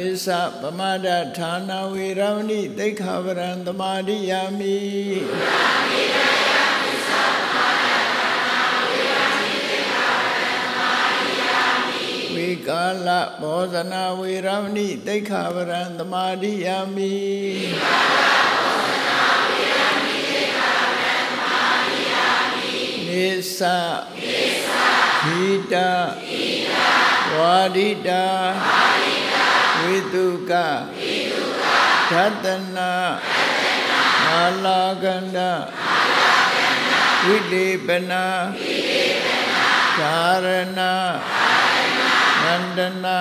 ပိစပမဒဌာနဝေရမဏိသိခာဝရံသမာဓိယာမိဝေကာလဘောဇနာဝေရမဏိသိခာဝရံသမာဓိယာမိဝေကာလဘောဇနာဝေရမဏိသိခာဝရံသမာဓိယာမိနေသနေသဟိတဟိတဝါဒိတာ ဝါဒိတာဝိတုကဝိတုကဓတနာဓတနာမာလာကန္တမာလာကန္တဝိလေပနာဝိလေပနာဓာရဏဓာရဏနန္ဒနာ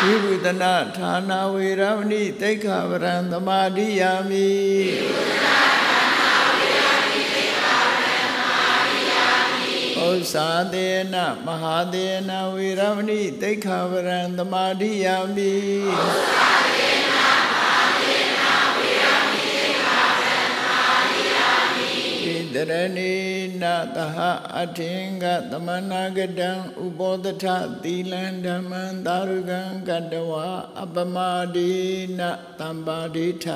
ဝိဘုဒနာဌာနဝေရမဏိတိခဗရံသမာဓိယာမိဝိဘုဒနာ ဥ္စာသေနမဟာသေနဝေရမဏိတိခဗရံသမာဓိယာမိဥ္စာသေနမဟာသေနဝေရမဏိတိခဗရံသမာဓိယာမိဣတရဏိနသဟအထင်္ဂသမနာကတံဥပောတထသီလံဓမ္မံသာရုကံကတဝအပမဒိနတမ္ပါဒိဋ္ဌ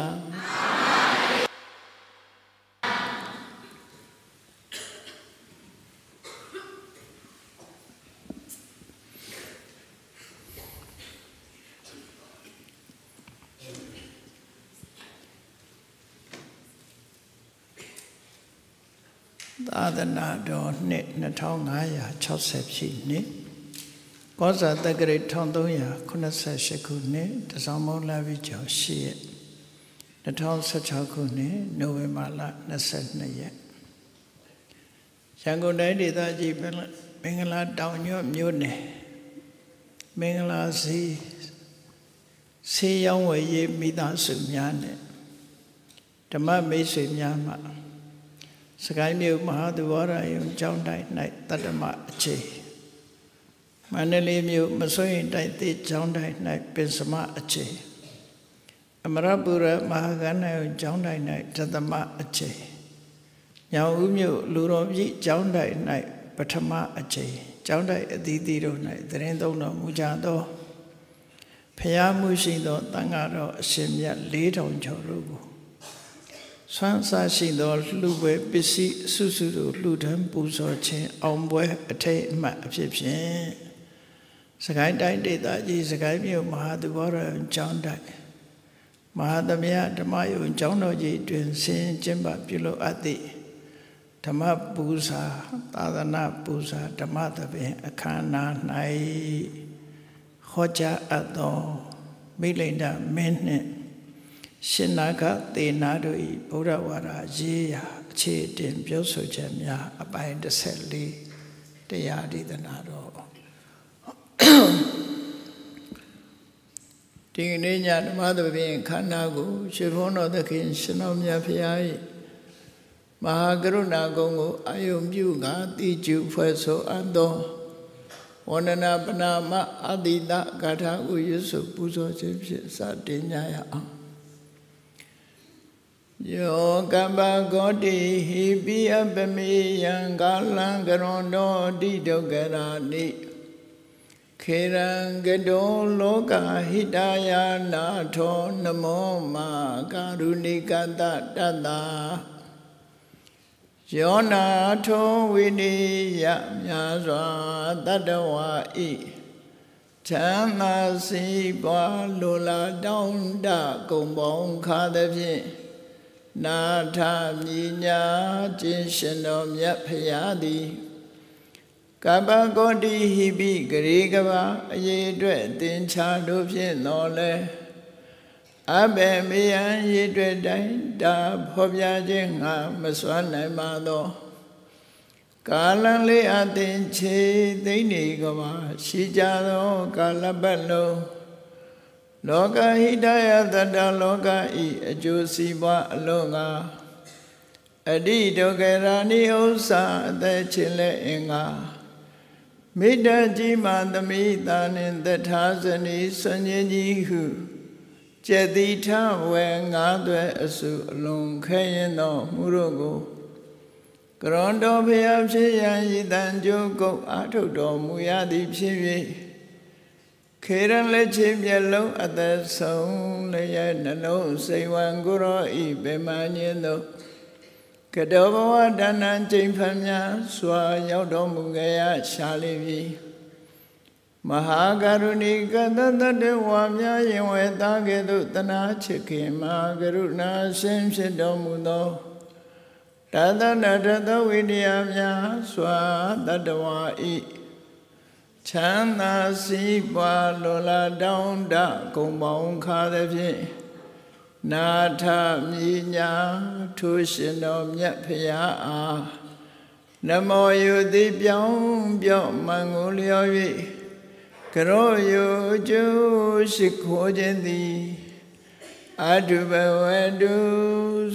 သာသနာတော်နှစ်2560ရှိနှစ်ကောဇာတက္ကရာ1388ခုနှစ်တစောင်းမောလာပြီးကျော်8ရက်2016ခုနှစ်နိုဝင်ဘာလ22ရက်ရန်ကုန်တိုင်းဒေသကြီးမင်္ဂလာတောင်ညွတ်မြို့နယ်မင်္ဂလာစီဆေးရောင်းဝယ်ရေးမိသားစုများနဲ့ဓမ္မမိတ်ဆွေများမှာ စကိုင်းမြို့မဟာသဝရယုံကျောင်းတိုင်း၌တတ္တမအခြေမန္တလေးမြို့မစွရင်တိုက်တိကျောင်းတိုင်း၌ပင်စမအခြေအမရပူရမဟာကဏ္ဍယုံကျောင်းတိုင်း၌တတမအခြေညောင်ဦးမြို့လူတော်ပြည်ကျောင်းတိုင်း၌ပထမအခြေကျောင်းတိုင်းအသီးသီးတို့၌သတင်းသုံးတော်မူကြသောဖျားမှုရှိသောတန်ဃာတော်အရှင်မြတ်၄000ကျော်တို့ကို ဆွမ်းစားရှိသောလှူပွဲပစ္စည်းအစုစုတို့လှူဒန်းပူဇော်ခြင်းအောင်ပွဲအထိတ်အမှတ်အဖြစ်ဖြင့်စကိုင်းတိုင်းဒေသကြီးစကိုင်းမြို့မဟာသဘောရကျောင်းတိုက်မဟာသမယဓမ္မယုံကျောင်းတော်ကြီးတွင်ဆင်းကျင်းပပြုလုပ်အပ်သည့်ဓမ္မပူဇာသာသနာပူဇာဓမ္မသဘင်အခမ်းအနား၌ဟောကြားအပ်သောမိလိန္ဒမင်းနှင့် ရှင်နာကသေနာတို့ဤဗုဒ္ဓဝါဒရေးရာအခြေတင်ပြောဆိုချက်များအပိုင်း14တရားဒေသနာတော်ဒီနေ့ညဓမ္မသဘင်ခန္ဓာကိုရှင်ဘုန်းတော်သခင်ရှင်တော်မြတ်ဖရာ၏မဟာကရုဏာကုံကိုအာယုံပြုကာတိကျုဖွဲ့ဆိုအပ်သောဝန္ဒနာပနာမအတိတဂါထာဥယျစုပူဇော်ခြင်းဖြင့်စတင်ကြရအောင် ယောကပ္ပဂောတိဟိပိအပမေယံကာလံကရွန်တောတိဒုက္ခရာနိခေရံကတောလောကဟိတယာနာထောနမောမာကာရုဏိကတတတ္တာယောနာထောဝိနိယမြာစွာတတ္တဝါဤချမ်းသာစီပွားလိုလားတောင်းတကုံပေါင်းခါသဖြင့် နာထမြညာခြင်းရှင်တော်မြတ်ဖရာသည်ကပ္ပကောတိဟိပိဂရေကဘာအရေးအတွက်သင်္ချာတို့ဖြင့်တော်လဲအဘယ်မေယံရည်တွေ့တိုင်းဒါဖော်ပြခြင်းငါမစွမ်းနိုင်ပါသောကာလံလေးအသင်ချေသိမ့်နေကဘာရှိကြသောကာလပတ်လုံး လောကဟိတယတတလောကဤအကျိုးစီးပွားအလုံးငါအတိဒုက္ခရာနိဥ္စာအသက်ချင်းလဲအင်္ဂါမိတ္တကြီးမှသမိတာနှင့်တထာဇနီဆွန်ခြင်းကြီးဟုကျက်တိထဝဲငါးသွဲအစုအလုံးခဲရင်သောမှုတို့ကိုကရွန်တော်ဖျားဖြစ်ရန်ဤတန်ကြိုးကုတ်အာထုတ်တော်မူရသည်ဖြစ်၍ ခေရန်လက်ချေမျက်လုံးအသက်ဆုံးလည်းရဲ့နှလုံးစိတ်ဝံကိုရောဤဗေမညင်းသောကတောဘဝတဏ္ဏကျိန်ဖန်များစွာရောက်တော်မူခဲ့ရရှာလိပြီမဟာကရုဏီကတတတဝါများရင်ဝဲသားကဲ့သို့တနာချစ်ခင်မှာကရုဏာရှင်ဖြစ်တော်မူသောတသနာတသဝိတ္တယများစွာတတဝါဤ ချမ်းသာစီးပွားလောလာတောင်းတကုံပေါင်းခါသည်ဖြင့်နာထမြညာထိုးရှင်တော်မြတ်ဖရာအားနမောယုတိပြောင်းပြော့မန်ကိုလျော်၍ကရောယုကျိုးရှိခိုးခြင်းသည်အတုဘဝတု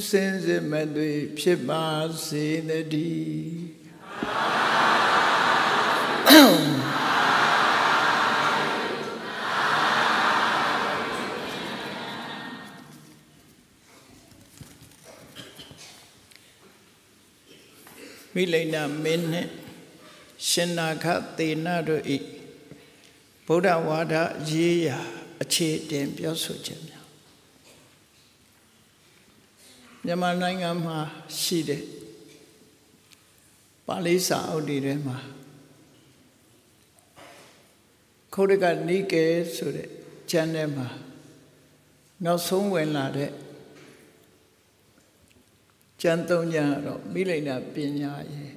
စင်စစ်မသွေဖြစ်ပါစေတည်း မိလိန်နာမင်းနှင့်ရှင်နာခသေနတို့ဤဗုဒ္ဓဝါဒရေးရာအခြေတင်ပြောဆိုခြင်းများမြန်မာနိုင်ငံမှာရှိတဲ့ပါဠိစာအုပ်တွေထဲမှာ ခုတ်ကနိကေဆိုတဲ့ကျမ်းထဲမှာနောက်ဆုံးဝင်လာတဲ့ကျမ်းသုံးကျမ်းကတော့မိလိန်နာပညာရဲ့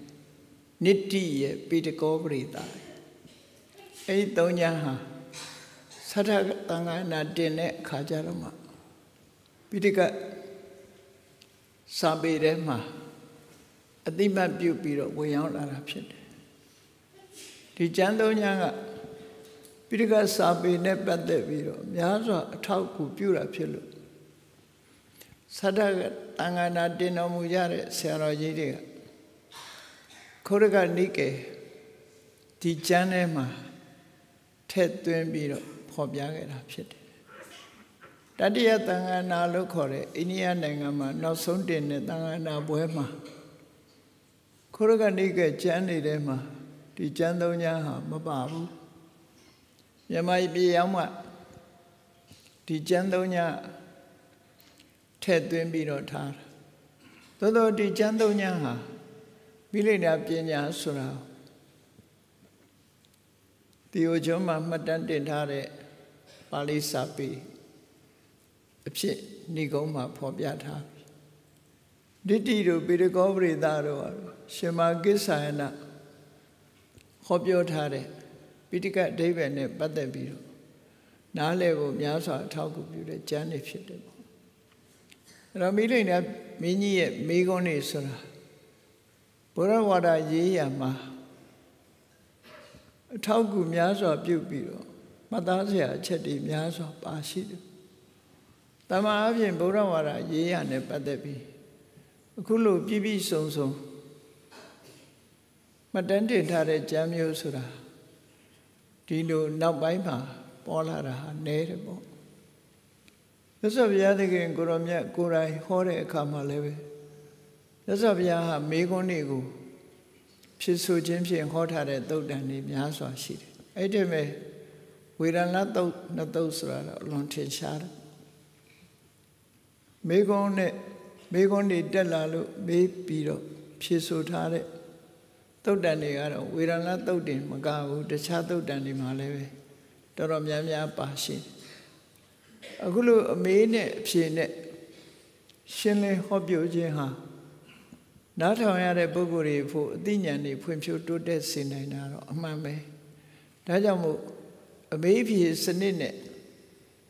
နိတိရဲ့ပိတကောပရိသအဲ့ဒီသုံးကျမ်းဟာသတ္တတန်ခါနာတင်တဲ့အခါကျတော့မှပိဋကစာပေထဲမှာအတိမတ်ပြုတ်ပြီးတော့ဝင်ရောက်လာတာဖြစ်တယ်ဒီကျမ်းသုံးကျမ်းက ပိဋကစာပေနဲ့ပတ်သက်ပြီးတော့များစွာအထောက်အကူပြုတာဖြစ်လို့သတ္တတန်ခါနာတင်တော်မူကြတဲ့ဆရာတော်ကြီးတွေကခောရကနိကေဒီကျမ်းထဲမှာထည့်သွင်းပြီးတော့ဖော်ပြခဲ့တာဖြစ်တယ်တတိယတန်ခါနာလို့ခေါ်တဲ့အိန္ဒိယနိုင်ငံမှာနောက်ဆုံးတင်တဲ့တန်ခါနာပွဲမှာခောရကနိကေကျမ်းတွေထဲမှာဒီကျမ်းသုံးကျမ်းဟာမပါဘူး မြန်မာပြည်ရောက်မှဒီကျမ်းသုံးကျမ်းထည့်သွင်းပြီးတော့ထားတာသို့သောဒီကျမ်းသုံးညာဟာမိလိနာပညာဆိုတာဒီအိုကျွန်းမှာမှတ်တမ်းတင်ထားတဲ့ပါဠိစာပေအဖြစ်ဏိကုံးမှာဖော်ပြထားပြီဒိဋ္ဌိတို့ပေရကောပရိသတို့ရှင်မာကိစ္ဆာယနာဟောပြောထားတဲ့ ပိဋကအဓိပ္ပာယ်နဲ့ပတ်သက်ပြီးတော့နားလည်ဖို့များစွာအထောက်အကူပြုတဲ့ကျမ်းတွေဖြစ်တယ်အဲ့တော့မိလိန်နဲ့မင်းကြီးရဲ့မိကုန်းနေဆိုတာဘုရားဝါဒရေးရမှာအထောက်ကူများစွာပြုတ်ပြီးတော့မှတ်သားစရာအချက်တွေများစွာပါရှိတယ်။တမန်အပြင်ဘုရားဝါဒရေးရနဲ့ပတ်သက်ပြီးအခုလိုပြည့်ပြည့်စုံစုံမတန်းတင်ထားတဲ့ကျမ်းမျိုးဆိုတာ ဒီလိုနောက်ပိုင်းမှာပေါ်လာတာဟာနည်းတယ်ပေါ့မြတ်စွာဘုရားသခင်ကိုရောမြတ်ကိုယ်တိုင်ဟောတဲ့အခါမှာလည်းပဲမြတ်စွာဘုရားဟာမေခွန်းတွေကိုဖြစ်ဆိုခြင်းဖြင့်ဟောထားတဲ့သုတ်တန်တွေများစွာရှိတယ်အဲ့ဒီမဲ့ဝေဒနာသုတ်နှစ်သုတ်ဆိုတာတော့အလွန်ထင်ရှားတယ်မေခွန်းနဲ့မေခွန်းတွေတက်လာလို့မေးပြီးတော့ဖြစ်ဆိုထားတဲ့ သုတ်တန်တွေကတော့ဝေဒနာသုတ်တင်မကဘူးတခြားသုတ်တန်တွေမှာလည်းပဲတော်တော်များများပါရှိတယ်အခုလိုအမေးနဲ့အဖြေနဲ့ရှင်းလင်းဟောပြောခြင်းဟာနားထောင်ရတဲ့ပုဂ္ဂိုလ်တွေဖို့အသိဉာဏ်တွေဖွံ့ဖြိုးတိုးတက်စေနိုင်တာတော့အမှန်ပဲဒါကြောင့်မို့အမေးဖြေစနစ်နဲ့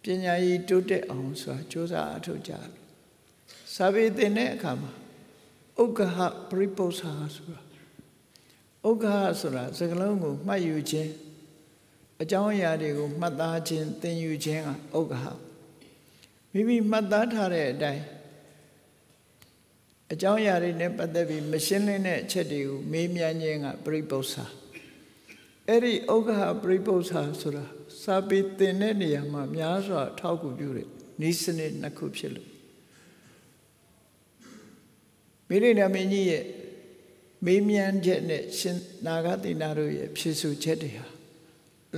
ပညာရည်တိုးတက်အောင်ဆိုတာစ조사အထောက်ကြတယ်စာပေသင်တဲ့အခါမှာဥက္ကဟပရိပု္ပ္ပာဆိုတာ ဥက္ကဟဆိုတာစကလုံးကိုမှတ်ယူခြင်းအကြောင်းအရာတွေကိုမှတ်သားခြင်းသင်ယူခြင်းကဥက္ကဟမိမိမှတ်သားထားတဲ့အတိုင်းအကြောင်းအရာတွေနဲ့ပတ်သက်ပြီးမရှင်းလင်းတဲ့အချက်တွေကိုမေးမြန်းခြင်းကပရိပု္ပ္ပာအဲ့ဒီဥက္ကဟပရိပု္ပ္ပာဆိုတာစာပေသင်တဲ့နေရာမှာများစွာထောက်ကူပြုတဲ့ဤစနစ်နှစ်ခုဖြစ်လို့မိရိနာမင်းကြီးရဲ့ မေးမြန်းချက်နဲ့ရှင်နာဂတိနာတို့ရဲ့ဖြည့်ဆို့ချက်တွေဟာ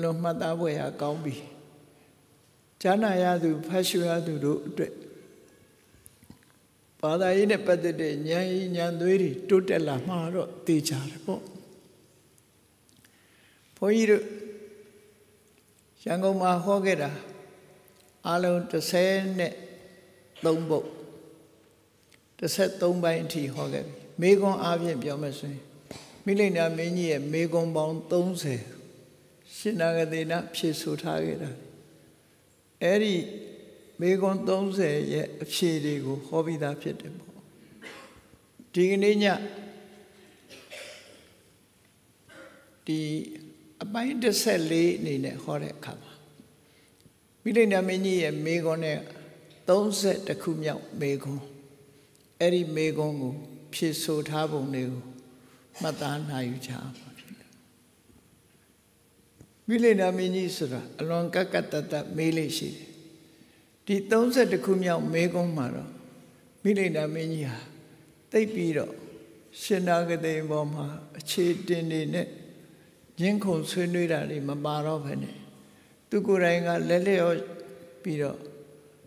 လွန်မှတ်သားပွဲဟာကောင်းပြီ။ဈာနာရသူဖတ်ရှုရသူတို့အတွက်ဘာသာရေးနဲ့ပတ်သက်တဲ့ဉာဏ်ဉာဏ်သွေးတွေတိုးတက်လာမှာတော့သိကြတယ်ပေါ့ဘုန်းကြီးတို့ရန်ကုန်မှာဟောခဲ့တာအလုံး30နဲ့3ပုတ်33ပိုင်းအထိဟောခဲ့ပြီ မေခွန်အားဖြင့်ပြောမယ်ဆိုရင်မိလိန်နာမင်းကြီးရဲ့မေခွန်ပေါင်း30ရှင်နာဂတိနာဖြည့်ဆိုထားခဲ့တာအဲ့ဒီမေခွန်30ရဲ့အဖြေတွေကိုဟောပြီးသားဖြစ်တယ်ပေါ့ဒီကနေ့ညဒီအပိုင်း14အနေနဲ့ဟောတဲ့အခါမှာမိလိန်နာမင်းကြီးရဲ့မေခွန်နဲ့30တခုမြောက်မေခွန်အဲ့ဒီမေခွန်ကို ဖြည့်ဆို့ထားပုံတွေကိုမှတ်သားနိုင်ယူကြပါဖြစ်တယ်မိလိနာမင်းကြီးဆိုတာအလွန်ကကတတမေးလေးရှိတယ်ဒီ30ခုမြောက်မေခွန်းမှာတော့မိလိနာမင်းကြီးဟာတိတ်ပြီးတော့ရှင်နာဂတိဘောမှာအခြေတင်နေနဲ့ရင်းခုန်ဆွေးနွေးတာတွေမပါတော့ဘဲနဲ့သူကိုယ်တိုင်ကလက်လျော့ပြီးတော့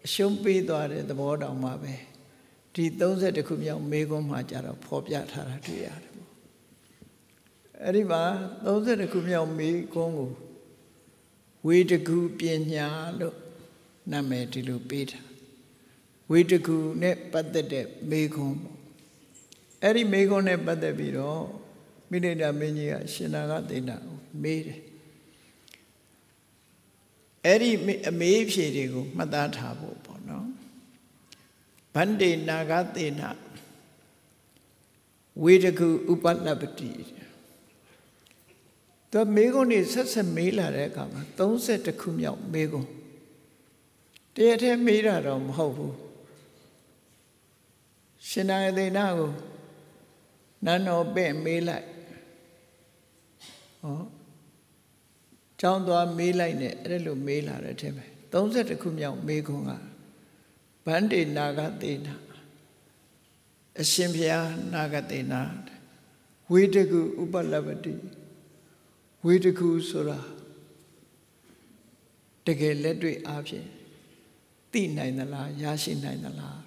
အရှုံးပေးသွားတဲ့သဘောတောင်မှပဲ ဒီ30ခုမြောက်မေခွန်းမှာကြတော့ဖော်ပြထားတာတွေ့ရတယ်ပေါ့အဲ့ဒီမှာ30ခုမြောက်မေခွန်းကိုဝေတကူပညာလို့နာမည်ဒီလိုပေးထားဝေတကူနဲ့ပတ်သက်တဲ့မေခွန်းပေါ့အဲ့ဒီမေခွန်းနဲ့ပတ်သက်ပြီးတော့မိလိတာမင်းကြီးကရှင်နာကသိတာမေးတယ်အဲ့ဒီအမေးဖြေတွေကိုမှတ်သားထားဖို့ပေါ့နော် ဗန္တေနာဂသေနဝေတကုဥပလပ္ပတိသူမေကုန်းနေဆက်ဆက်မေးလာတဲ့အခါမှာ30ခုမြောက်မေကုန်းတရထဲမေးတာတော့မဟုတ်ဘူးရှင်နာသေနကိုနန်းတော်ပဲ့မေးလိုက်ဟောကျောင်းသွားမေးလိုက်နဲ့အဲ့လိုမေးလာတဲ့အထက်ပဲ30ခုမြောက်မေကုန်းက ဗန္တေနာဂသေနာအရှင်ဘုရားနာဂသေနာဝေတကုဥပလပတိဝေတကုဆိုတာတကယ်လက်တွေ့အားဖြင့်သိနိုင်သလားရရှိနိုင်သလား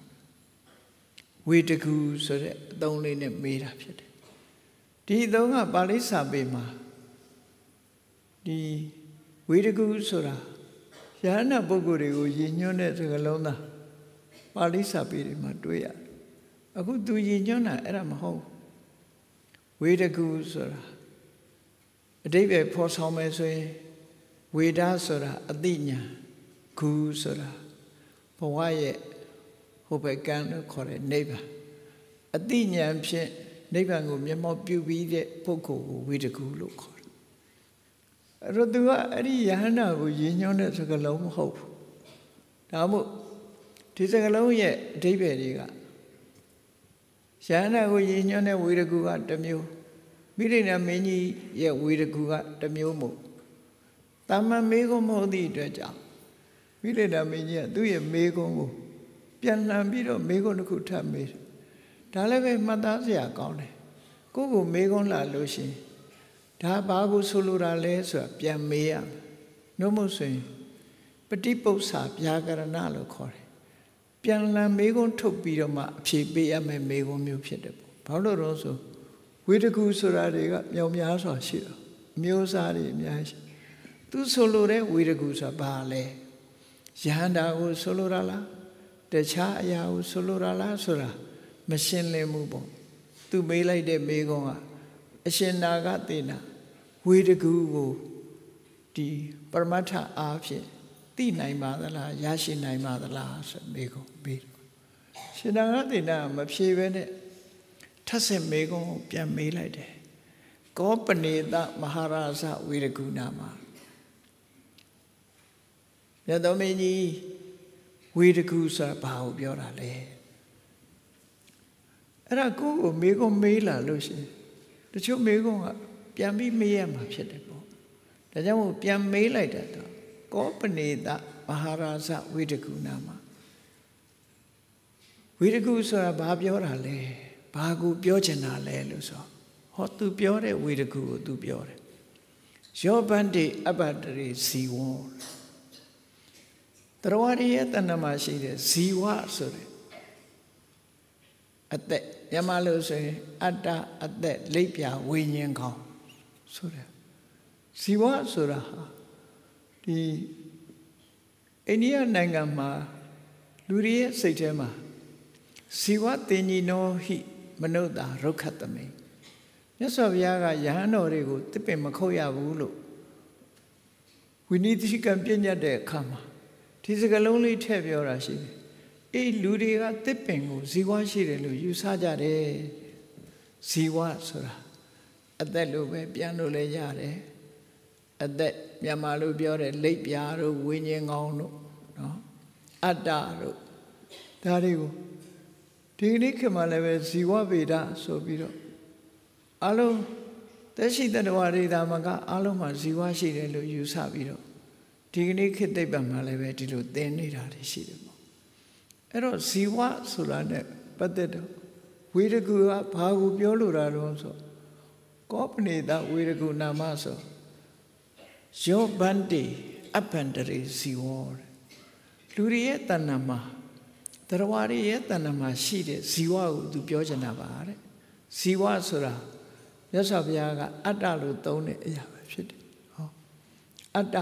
ဝေတကုဆိုတဲ့အသုံးလေးနဲ့မေးတာဖြစ်တယ်ဒီအသုံးကပါဠိစာပေမှာဒီဝေတကုဆိုတာယဟနာပုဂ္ဂိုလ်တွေကိုရည်ညွှန်းတဲ့စကားလုံးသား ပါဠိစာပေတွေမှာတွေ့ရတယ်အခုသူရည်ညွှန်းတာအဲ့ဒါမဟုတ်ဝေဒကုဆိုတာအတိပ္ပယ်ဖော်ဆောင်မယ်ဆိုရင်ဝေဒဆိုတာအသိဉာဏ်ဂုဆိုတာဘဝရဲ့ဟိုဘက်ကံလို့ခေါ်တဲ့နိဗ္ဗာန်အသိဉာဏ်ဖြင့်နိဗ္ဗာန်ကိုမျက်မှောက်ပြုပြီးတဲ့ပုဂ္ဂိုလ်ကိုဝေဒကုလို့ခေါ်တယ်အဲ့တော့သူကအဲ့ဒီယဟန္တာကိုရည်ညွှန်းတဲ့စကားလုံးမဟုတ်ဘူးဒါမို့ ဒီစကားလုံးရဲ့အဓိပ္ပာယ်တွေကရဟန္တာကိုရည်ညွှန်းတဲ့ဝေရကူကတစ်မျိုးမိရိဏမင်းကြီးရဲ့ဝေရကူကတစ်မျိုးမို့တာမန်မေကုံမဟုတ်သည့်အတွက်ကြောင့်မိရိဏမင်းကြီးကသူ့ရဲ့မေကုံကိုပြန်လှန်ပြီးတော့မေကုံတစ်ခုထပ်မေးတယ်ဒါလည်းပဲမှတ်သားစရာကောင်းတယ်ကိုယ့်ကိုမေကုံလာလို့ရှိရင်ဒါဘာကိုဆိုလိုတာလဲဆိုတာပြန်မေးရမယ်နှုတ်မို့ဆိုရင်ပฏิပု္ပ္ပာဗျာကရဏလို့ခေါ်တယ် ပြန်လည်မေးခွန်းထုတ်ပြီးတော့မှအဖြေပေးရမယ်မေးခွန်းမျိုးဖြစ်တယ်ပေါ့ဘာလို့တော့ဆိုဝေတကူဆိုတာတွေကမြောင်များစွာရှိတော့အမျိုးအစားတွေအများရှိသူဆိုလိုတဲ့ဝေတကူဆိုတာဘာလဲယဟန္တာကိုဆိုလိုတာလားတခြားအရာကိုဆိုလိုတာလားဆိုတာမရှင်းလင်းဘူးပေါ့သူမေးလိုက်တဲ့မေးခွန်းကအရှင်နာဂသေနာဝေတကူကိုဒီပရမတ္ထအားဖြင့် သိနိုင်ပါသလားရရှိနိုင်ပါသလားဆိုမေကုံမေးရှင်နာဂတိနာမဖြေဘဲနဲ့ထပ်ဆင့်မေကုံပြန်မေးလိုက်တယ်ကောပနေတမဟာရာဇဝေရကုနာမှာမြတ်တော်မင်းကြီးဝေရကုဆိုတာဘာကိုပြောတာလဲအဲ့ဒါကိုကိုမေကုံမေးလာလို့ရှင်တချို့မေကုံကပြန်ပြီးမေးရမှာဖြစ်တယ်ပေါ့ဒါကြောင့်မို့ပြန်မေးလိုက်တာ ကောပနေတမဟာရာဇဝိတကုနာမှာဝိတကုဆိုတာဘာပြောတာလဲဘာကိုပြောချင်တာလဲလို့ဆိုဟောသူပြောတဲ့ဝိတကုကိုသူပြောတယ်ယောဘန္တိအပ္ပတရိစီဝံတရားရရဲ့တဏ္ဍမှာရှိတဲ့ဇီဝဆိုတဲ့အသက်မြန်မာလို့ဆိုရင် အတ္တအသက်လိပ်ပြဝိညာဉ်ကောင်းဆိုတဲ့ဇီဝဆိုတာဟာ ဒီအိန္ဒိယနိုင်ငံမှာလူတွေရဲ့စိတ်ထဲမှာဇီဝတင်ညီနောဟိမနုဿာရုက္ခတမိမြတ်စွာဘုရားကယဟန်တော်တွေကိုတစ်ပင်မခုတ်ရဘူးလို့ဝိနည်းတိကံပြည့်ညတ်တဲ့အခါမှာဒီစကလုံးလေးထည့်ပြောတာရှိတယ်အေးလူတွေကတစ်ပင်ကိုဇီဝရှိတယ်လို့ယူဆကြတယ်ဇီဝဆိုတာအသက်လို့ပဲပြန်လို့လည်းရတယ် အသက်မြန်မာလိုပြောတဲ့လိပ်ပြာတို့ဝိညာဉ်ကောင်းတို့နော်အတ္တတို့ဒါတွေကိုဒီနေ့ခေတ်မှာလည်းပဲဇီဝဗေဒဆိုပြီးတော့အလုံးသက်ရှိတတဝရိဒါမကအလုံးမှာဇီဝရှိတယ်လို့ယူဆပြီးတော့ဒီကနေ့ခေတ်သိပ္ပံမှာလည်းပဲဒီလိုသင်နေတာရှိတယ်ပေါ့အဲ့တော့ဇီဝဆိုတာ ਨੇ ပတ်သက်တော့ဝေဒကူကဘာကိုပြောလိုတာတော့ဆိုကောပနိတဝေဒကူနာမဆို ယောဘန္တိအပန္တရေဇီဝလူတွေရဲ့တဏ္ဍမှာတရားဝရရဲ့တဏ္ဍမှာရှိတဲ့ဇီဝကိုသူပြောချင်တာပါတဲ့ဇီဝဆိုတာမြတ်စွာဘုရားကအတ္တလို့သုံးတဲ့အရာပဲဖြစ်တယ်ဟောအတ္တ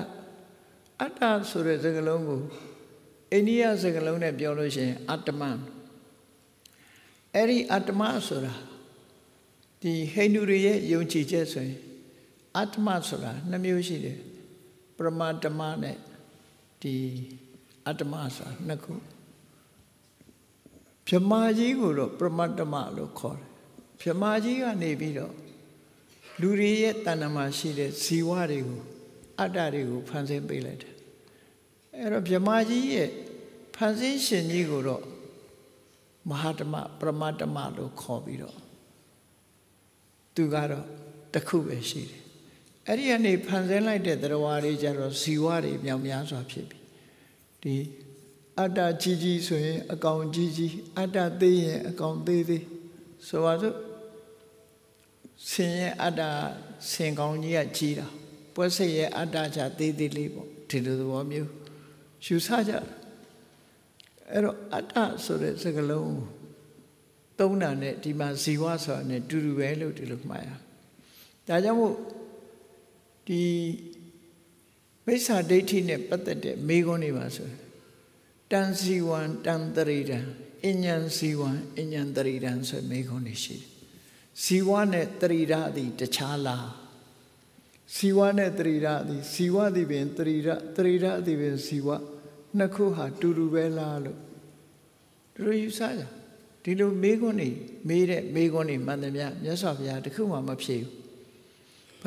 အတ္တဆိုတဲ့စကားလုံးကိုအိန္ဒိယစကားလုံးနဲ့ပြောလို့ရှိရင်အတ္တမအဲ့ဒီအတ္တမဆိုတာဒီဟိန္ဒူတွေရဲ့ယုံကြည်ချက်ဆိုရင် အတ္တမဆိုတာနှစ်မျိုးရှိတယ်ပရမတ္တမနဲ့ဒီအတ္တမဆိုတာနှစ်ခုဗြဟ္မာကြီးကိုတော့ပရမတ္တမလို့ခေါ်တယ်ဗြဟ္မာကြီးကနေပြီးတော့လူတွေရဲ့တဏ္ဍမှာရှိတဲ့ဇီဝတွေကိုအတ္တတွေကိုဖန်ဆင်းပေးလိုက်တယ်အဲ့တော့ဗြဟ္မာကြီးရဲ့ဖန်ဆင်းရှင်ကြီးကိုတော့မဟာတမပရမတ္တမလို့ခေါ်ပြီးတော့သူကတော့တခုပဲရှိတယ် အဲ့ဒီကနေဖန်ဆင်းလိုက်တဲ့တရားတွေကြတော့ဇီဝတွေမြောင်များစွာဖြစ်ပြီဒီအတ္တကြီးကြီးဆိုရင် အကောင်ကြီးကြီးအတ္တသေးရင်အကောင်သေးသေးဆိုပါစို့ဆင်ရဲ့အတ္တဆင်ကောင်ကြီးကကြီးတာပွဲစိတ်ရဲ့အတ္တချသေးသေးလေးပေါ့ဒီလိုသဘောမျိုးယူဆကြအဲ့တော့အတ္တဆိုတဲ့စကားလုံးသုံးတာနဲ့ဒီမှာဇီဝဆိုတာနဲ့တူတူပဲလို့ဒီလိုမှားရဒါကြောင့်မို့ ဒီမိစ္ဆာဒိဋ္ဌိနဲ့ပတ်သက်တဲ့မေခွန်းတွေပါဆိုတန်စီဝံတန်တရိတံအဉ္ဉံစီဝံအဉ္ဉံတရိတံဆိုမေခွန်းတွေရှိတယ်ဇီဝနဲ့တရိရသည်တခြားလားဇီဝနဲ့တရိရသည်ဇီဝသည်ပင်တရိရတရိရသည်ပင်ဇီဝနှစ်ခုဟာတူတူပဲလားလို့သူတို့ယူဆကြဒီလိုမေးခွန်းနေမေးတဲ့မေးခွန်းနေမှန်သမျှမြတ်စွာဘုရားတခုမှမဖြေဘူး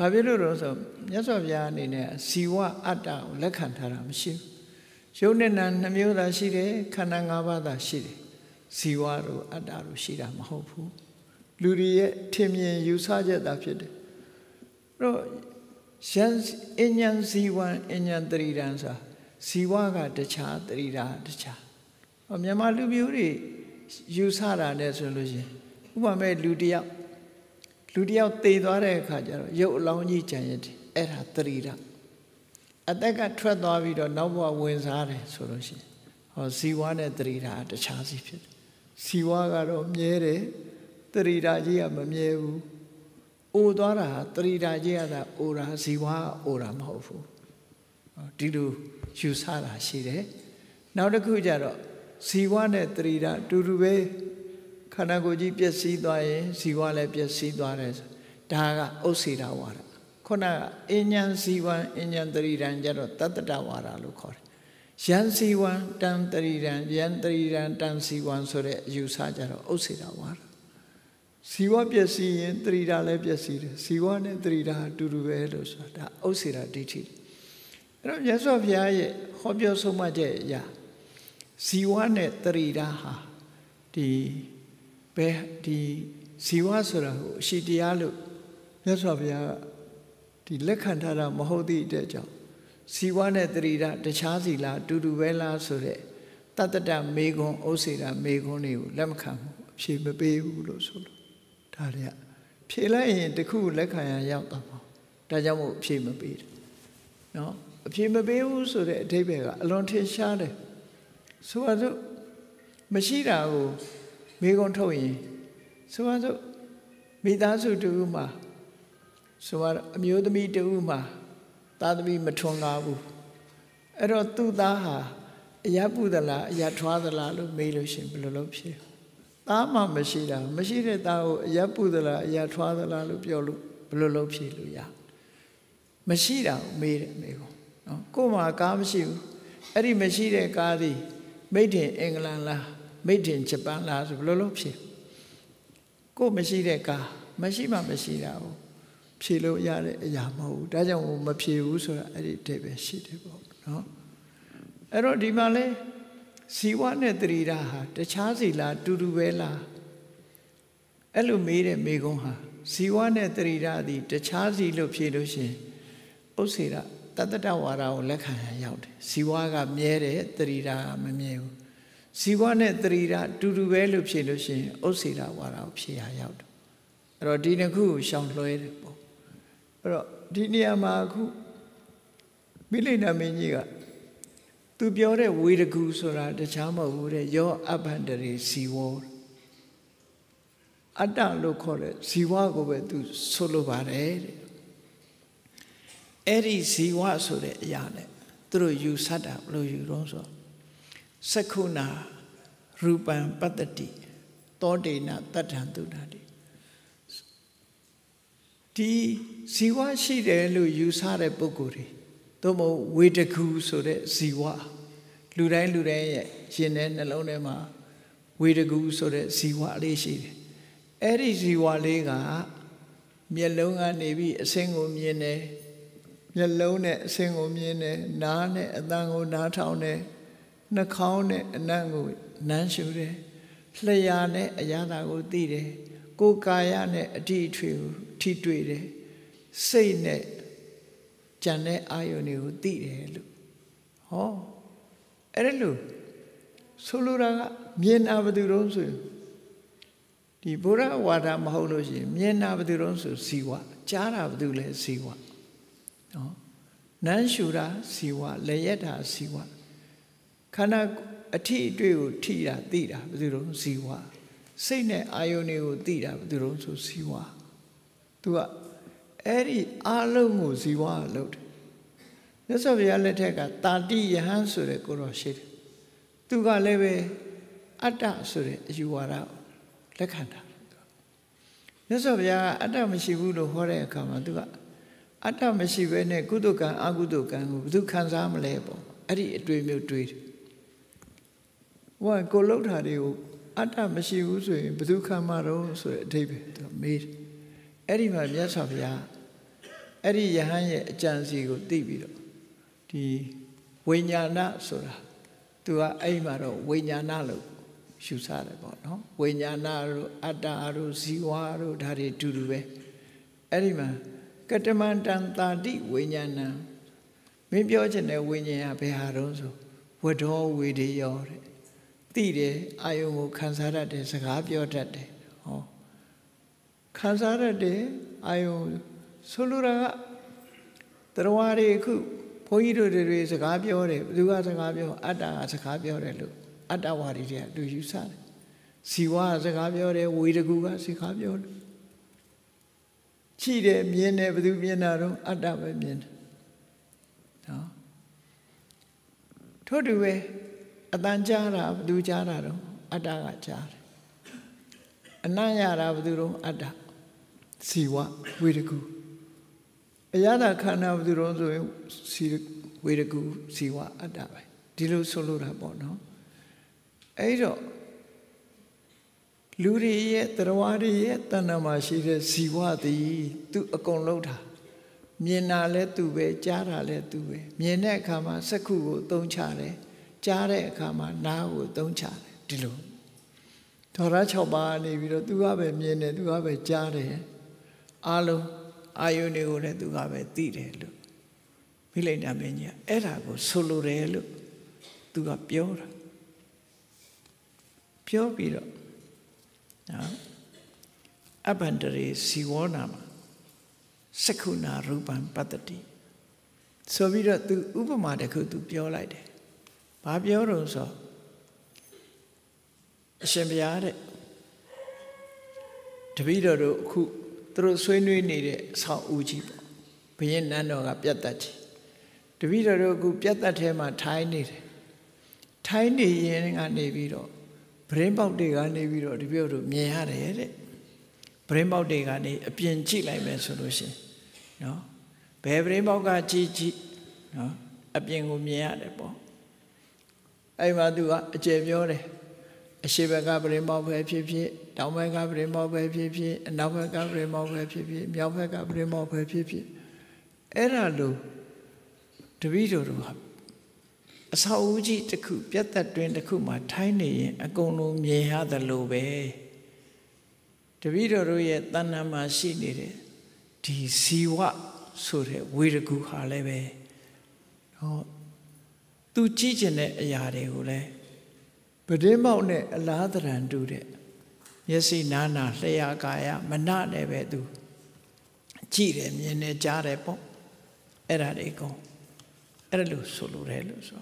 ဘာဖြစ်လို့လဲဆိုမြတ်စွာဘုရားအနေနဲ့ဇီဝအတ္တကိုလက်ခံထားတာမရှိဘူးရုပ်နဲ့နာနှမျိုးသာရှိတယ်ခန္ဓာ၅ပါးသာရှိတယ်ဇီဝတို့အတ္တတို့ရှိတာမဟုတ်ဘူးလူတွေရဲ့ထင်မြင်ယူဆချက်သာဖြစ်တယ်အဲ့တော့ယံအញ្ញံဇီဝံအញ្ញံတရိဒံဆိုတာဇီဝကတခြားတရိဒာတခြားဟောမြန်မာလူမျိုးတွေယူဆတာနဲ့ဆိုလို့ရှိရင်ဥပမာလူတယောက် လူတယောက်သေသွားတဲ့အခါကျတော့ရုပ်အလောင်းကြီးကြံရည်အဲ့ဒါတရိဒာအသက်ကထွက်သွားပြီးတော့နောက်ဘဝဝင်စားတယ်ဆိုလို့ရှိရင်ဟောဇီဝနဲ့တရိဒာတခြားစီဖြစ်တယ်ဇီဝကတော့မြဲတယ်တရိဒာကြီးကမမြဲဘူးအိုသွားတာတရိဒာကြီးကသာအိုတာဇီဝကအိုတာမဟုတ်ဘူးဒီလိုယူဆတာရှိတယ်နောက်တစ်ခုကျတော့ဇီဝနဲ့တရိဒာတူတူပဲ ခန္ဓာကိုယ်ကြီးပျက်စီးသွားရင်ဇီဝလည်းပျက်စီးသွားတယ်ဒါကဥစ္စေတာဝါဒခုနကအဉ္ဉံဇီဝံအဉ္ဉံတရိဒံကျတော့တတ္တဝါဒလို့ခေါ်တယ်ယံဇီဝံတံတရိဒံယံတရိဒံတံဇီဝံဆိုတဲ့အယူဆကြတော့ဥစ္စေတာဝါဒဇီဝပျက်စီးရင်တရိဒာလည်းပျက်စီးတယ်ဇီဝနဲ့တရိဒာအတူတူပဲလို့ဆိုတာဒါဥစ္စေတာဒိဋ္ဌိအဲ့တော့မြတ်စွာဘုရားရဲ့ဟောပြောဆုံးမချက်အရာဇီဝနဲ့တရိဒာဟာဒီ ဘယ်ဒီဇီဝဆိုတာကိုအရှိတရားလို့မြတ်စွာဘုရားဒီလက်ခံထားတာမဟုတ်သည့်အတွက်ကြောင့်ဇီဝနဲ့တရိဒတခြားစီလားတူတူပဲလားဆိုတဲ့တတ္တတမေခွန်းဥစေတာမေခွန်းတွေကိုလက်မခံဘူးအဖြေမပေးဘူးလို့ဆိုလို့ဒါတွေကဖြေလိုက်ရင်တခုလက်ခံရရောက်တော့မှာဒါကြောင့်မို့အဖြေမပေးတယ်နော်အဖြေမပေးဘူးဆိုတဲ့အဓိပ္ပာယ်ကအလွန်ထင်ရှားတယ်ဆိုပါစို့မရှိတာကို မိကုံထုတ်ရင်ဆိုပါစို့မိသားစုတူမှာဆိုပါအမျိုးသမီးတူမှာသားသမီးမထွန်ကားဘူးအဲ့တော့သူ့သားဟာအယပုဒလားအယထွားသလားလို့မေးလို့ရှင်ဘယ်လိုလုပ်ဖြေသားမှမရှိတာမရှိတဲ့သားကိုအယပုဒလားအယထွားသလားလို့ပြောလို့ဘယ်လိုလုပ်ဖြေလို့ရမရှိတာကိုမေးတယ်မေးကောနော်ကို့မှာကားမရှိဘူးအဲ့ဒီမရှိတဲ့ကားသည်မိထင်အင်္ဂလန်လား မိထင်ဂျပန်လားဆိုဘယ်လိုလုပ်ဖြေကို့မရှိတဲ့ကားမရှိမှမရှိတာကိုဖြေလို့ရတဲ့အရာမဟုတ်ဘူးဒါကြောင့်မဖြေဘူးဆိုတာအဲ့ဒီအတိတ်ပဲရှိတယ်ပေါ့နော်အဲ့တော့ဒီမှာလဲဇီဝနဲ့တရိရာဟာတခြားစီလားတူတူပဲလားအဲ့လိုမေးတဲ့မေကုန်းဟာဇီဝနဲ့တရိရာသည်တခြားစီလို့ဖြေလို့ရှင်ဥစ္စေရတတ္တဝါဒကိုလက်ခံရရောက်တယ်ဇီဝကမြဲတယ်တရိရာကမမြဲဘူး ဇီဝနဲ့တရိရာတူတူပဲလို့ဖြေလို့ရှင်ဥစ္စေရဝါဒကိုဖြေရရောက်တယ်အဲ့တော့ဒီနှစ်ခုကိုရှောင်လွှဲတယ်ပေါ့အဲ့တော့ဒီနေရာမှာအခုမိလိန်နာမင်းကြီးကသူပြောတဲ့ဝေဒကူဆိုတာတခြားမဟုတ်ဘူးတဲ့ယောအပန္တရေဇီဝအတ္တလို့ခေါ်တဲ့ဇီဝကိုပဲသူဆိုလိုပါတယ်တဲ့အဲ့ဒီဇီဝဆိုတဲ့အရာနဲ့သူတို့ယူဆတာဘယ်လိုယူတော့ဆို သက္ခုနာရူပံပတ္တတိသောတေနတတ္ထံတုဒ္ဓတိဒီဇီဝရှိတယ်လို့ယူဆတဲ့ပုဂ္ဂိုလ်တွေသို့မဟုတ်ဝေတကူဆိုတဲ့ဇီဝလူတိုင်းလူတိုင်းရဲ့ရှင်တဲ့နှလုံးထဲမှာဝေတကူဆိုတဲ့ဇီဝလေးရှိတယ်အဲ့ဒီဇီဝလေးကမျက်လုံးကနေပြီးအစင်းကိုမြင်တယ်မျက်လုံးနဲ့အစင်းကိုမြင်တယ်နားနဲ့အသံကိုနားထောင်တယ် နှာခေါင်းနဲ့အနံ့ကိုနမ်းရှူတယ်လျှာနဲ့အရာသာကိုသိတယ်ကိုယ်ကာယနဲ့အတိအထွေကိုထိတွေ့တယ်စိတ်နဲ့ကြံတဲ့အာယုန်တွေကိုသိတယ်လို့ဟောအဲ့ဒါလို့ဆိုလိုတာကမြင်တာဘယ်သူတုံးဆိုရင်ဒီဘုရားဝါဒမဟုတ်လို့ရှိရင်မြင်တာဘယ်သူတုံးဆိုဇီဝကြားတာဘယ်သူလဲဇီဝနော်နန်းရှူတာဇီဝလက်ရက်တာဇီဝ ခန္ဓာအထီအတွေ့ကိုထိတာသိတာဘယ်သူတုံးဇီဝစိတ်နဲ့အာယုန်တွေကိုသိတာဘယ်သူတုံးဆိုဇီဝသူကအဲ့ဒီအလုံးကိုဇီဝလို့တယ်မြတ်စွာဘုရားလက်ထက်ကတာတိယဟန်ဆိုတဲ့ကိုတော်ရှိတယ်သူကလည်းပဲအတ္တဆိုတဲ့အယူဝါဒလက်ခံတာမြတ်စွာဘုရားကအတ္တမရှိဘူးလို့ဟောတဲ့အခါမှာသူကအတ္တမရှိဘဲနဲ့ကုသကံအကုသကံကိုဘယ်သူခံစားမလဲပေါ့အဲ့ဒီအတွေ့မျိုးတွေးတယ် ဟိုကကိုလှုပ်တာတွေကိုအတ္တမရှိဘူးဆိုရင်ဘယ်သူခံမှာတော့ဆိုတဲ့အဓိပ္ပာယ်သူမေးတယ်အဲ့ဒီမှာမြတ်စွာဘုရားအဲ့ဒီယဟန်ရဲ့အကြံစီကိုသိပြီးတော့ဒီဝိညာဏဆိုတာသူကအဲ့မှာတော့ဝိညာဏလို့ရှုစားတယ်ပေါ့နော်ဝိညာဏတို့အတ္တတို့ဇီဝတို့ဒါတွေတူတူပဲအဲ့ဒီမှာကတမန္တန်တာတိဝိညာဏမင်းပြောချင်တဲ့ဝိညာဉ်ကဘယ်ဟာတော့ဆိုဝတ္ထောဝေဒေယောတဲ့ သိတယ်အာယုံကိုခံစားတတ်တယ်စကားပြောတတ်တယ်ဟောခံစားရတဲ့အာယုံဆိုလိုတာကတရားတွေအခုဘုန်းကြီးတို့တွေစကားပြောတယ်ဘယ်သူကစကားပြောအတ္တကစကားပြောတယ်လို့အတ္တဝါဒီတွေကသူယူဆတယ်စီဝါကစကားပြောတယ်ဝေဒကူကစကားပြောတယ်ချိတယ်မြင်တယ်ဘယ်သူမြင်တာတော့အတ္တပဲမြင်တယ်နော်ထို့တူပဲ အတန်ကြားတာဘယ်သူကြားတာတော့အတ္တကကြားတယ်အနံ့ရတာဘယ်သူတော့အတ္တစီဝဝေဒကူအရသာခန္ဓာဘယ်သူတော့ဆိုရင်စီဝေဒကူစီဝအတ္တပဲဒီလိုဆိုလိုတာပေါ့နော်အဲ့တော့လူတွေရဲ့တရားတွေရဲ့တဏ္ဍာမှာရှိတဲ့ဇီဝသည်သူအကုန်လုံးတာမြင်တာလဲသူပဲကြားတာလဲသူပဲမြင်တဲ့အခါမှာစက္ခုကိုသုံးချတယ် ကြားတဲ့အခါမှာနားကိုသုံးချတယ်ဒီလိုထော်ရ6ပါးနေပြီးတော့သူကပဲမြင်တယ်သူကပဲကြားတယ်အလုံးအာယုန်တွေကိုလည်းသူကပဲသိတယ်လို့မိလိုက်တာမင်းကြီးအဲ့ဒါကိုဆိုလိုတယ်လို့သူကပြောတာပြောပြီးတော့နော်အဘန္တရေစီဝနာမှာစက္ခုနာရူပံပတ္တိဆိုပြီးတော့သူဥပမာတစ်ခုသူပြောလိုက်တယ် ဘာပြောတော့ဆိုအရှင်ဘုရားတဲ့တပည့်တော်တို့အခုသူတို့ဆွေးနွေးနေတဲ့အဆောင်ဦးကြီးပေါ့ဘုရင်နန်းတော်ကပြတ်တတ်ကြီးတပည့်တော်တို့အခုပြတ်တတ်ထဲမှာထိုင်းနေတယ်ထိုင်းနေရင်ကနေပြီးတော့ဗရင်ပေါက်တွေကနေပြီးတော့တပည့်တော်တို့မြင်ရတယ်တဲ့ဗရင်ပေါက်တွေကနေအပြင်ကြည့်လိုက်မယ်ဆိုလို့ရှိရင်နော်ဘယ်ဗရင်ပေါက်ကကြည့်ကြည့်နော်အပြင်ကိုမြင်ရတယ်ပေါ့ အဲ့မှာသူကအကျေပြောတယ်အရှိဘက်ကပရိမောပဲဖြစ်ဖြစ်တောင်ဘက်ကပရိမောပဲဖြစ်ဖြစ်အနောက်ဘက်ကပရိမောပဲဖြစ်ဖြစ်မြောက်ဘက်ကပရိမောပဲဖြစ်ဖြစ်အဲ့ဒါလို့တပည့်တော်တို့ဟာအဆောက်အဦကြီးတစ်ခုပြတ်သက်တွင်တစ်ခုမှာထိုင်းနေရင်အကုန်လုံးမြင်ရတယ်လို့ပဲတပည့်တော်တို့ရဲ့တဏ္ဍာမှာရှိနေတဲ့ဒီဇီဝဆိုတဲ့ဝေရကူဟာလည်းပဲဟော သူကြည့်ကျင်တဲ့အရာတွေကိုလည်းပဒင်းမောက်နဲ့အလားတရံတူတဲ့မျက်စိနာနာလျှာကာယမနနဲ့ပဲသူကြည့်တယ်မြင်တယ်ကြားတယ်ပေါ့အဲ့ဒါတွေကောအဲ့ဒါလို့ဆိုလိုတယ်လို့ဆို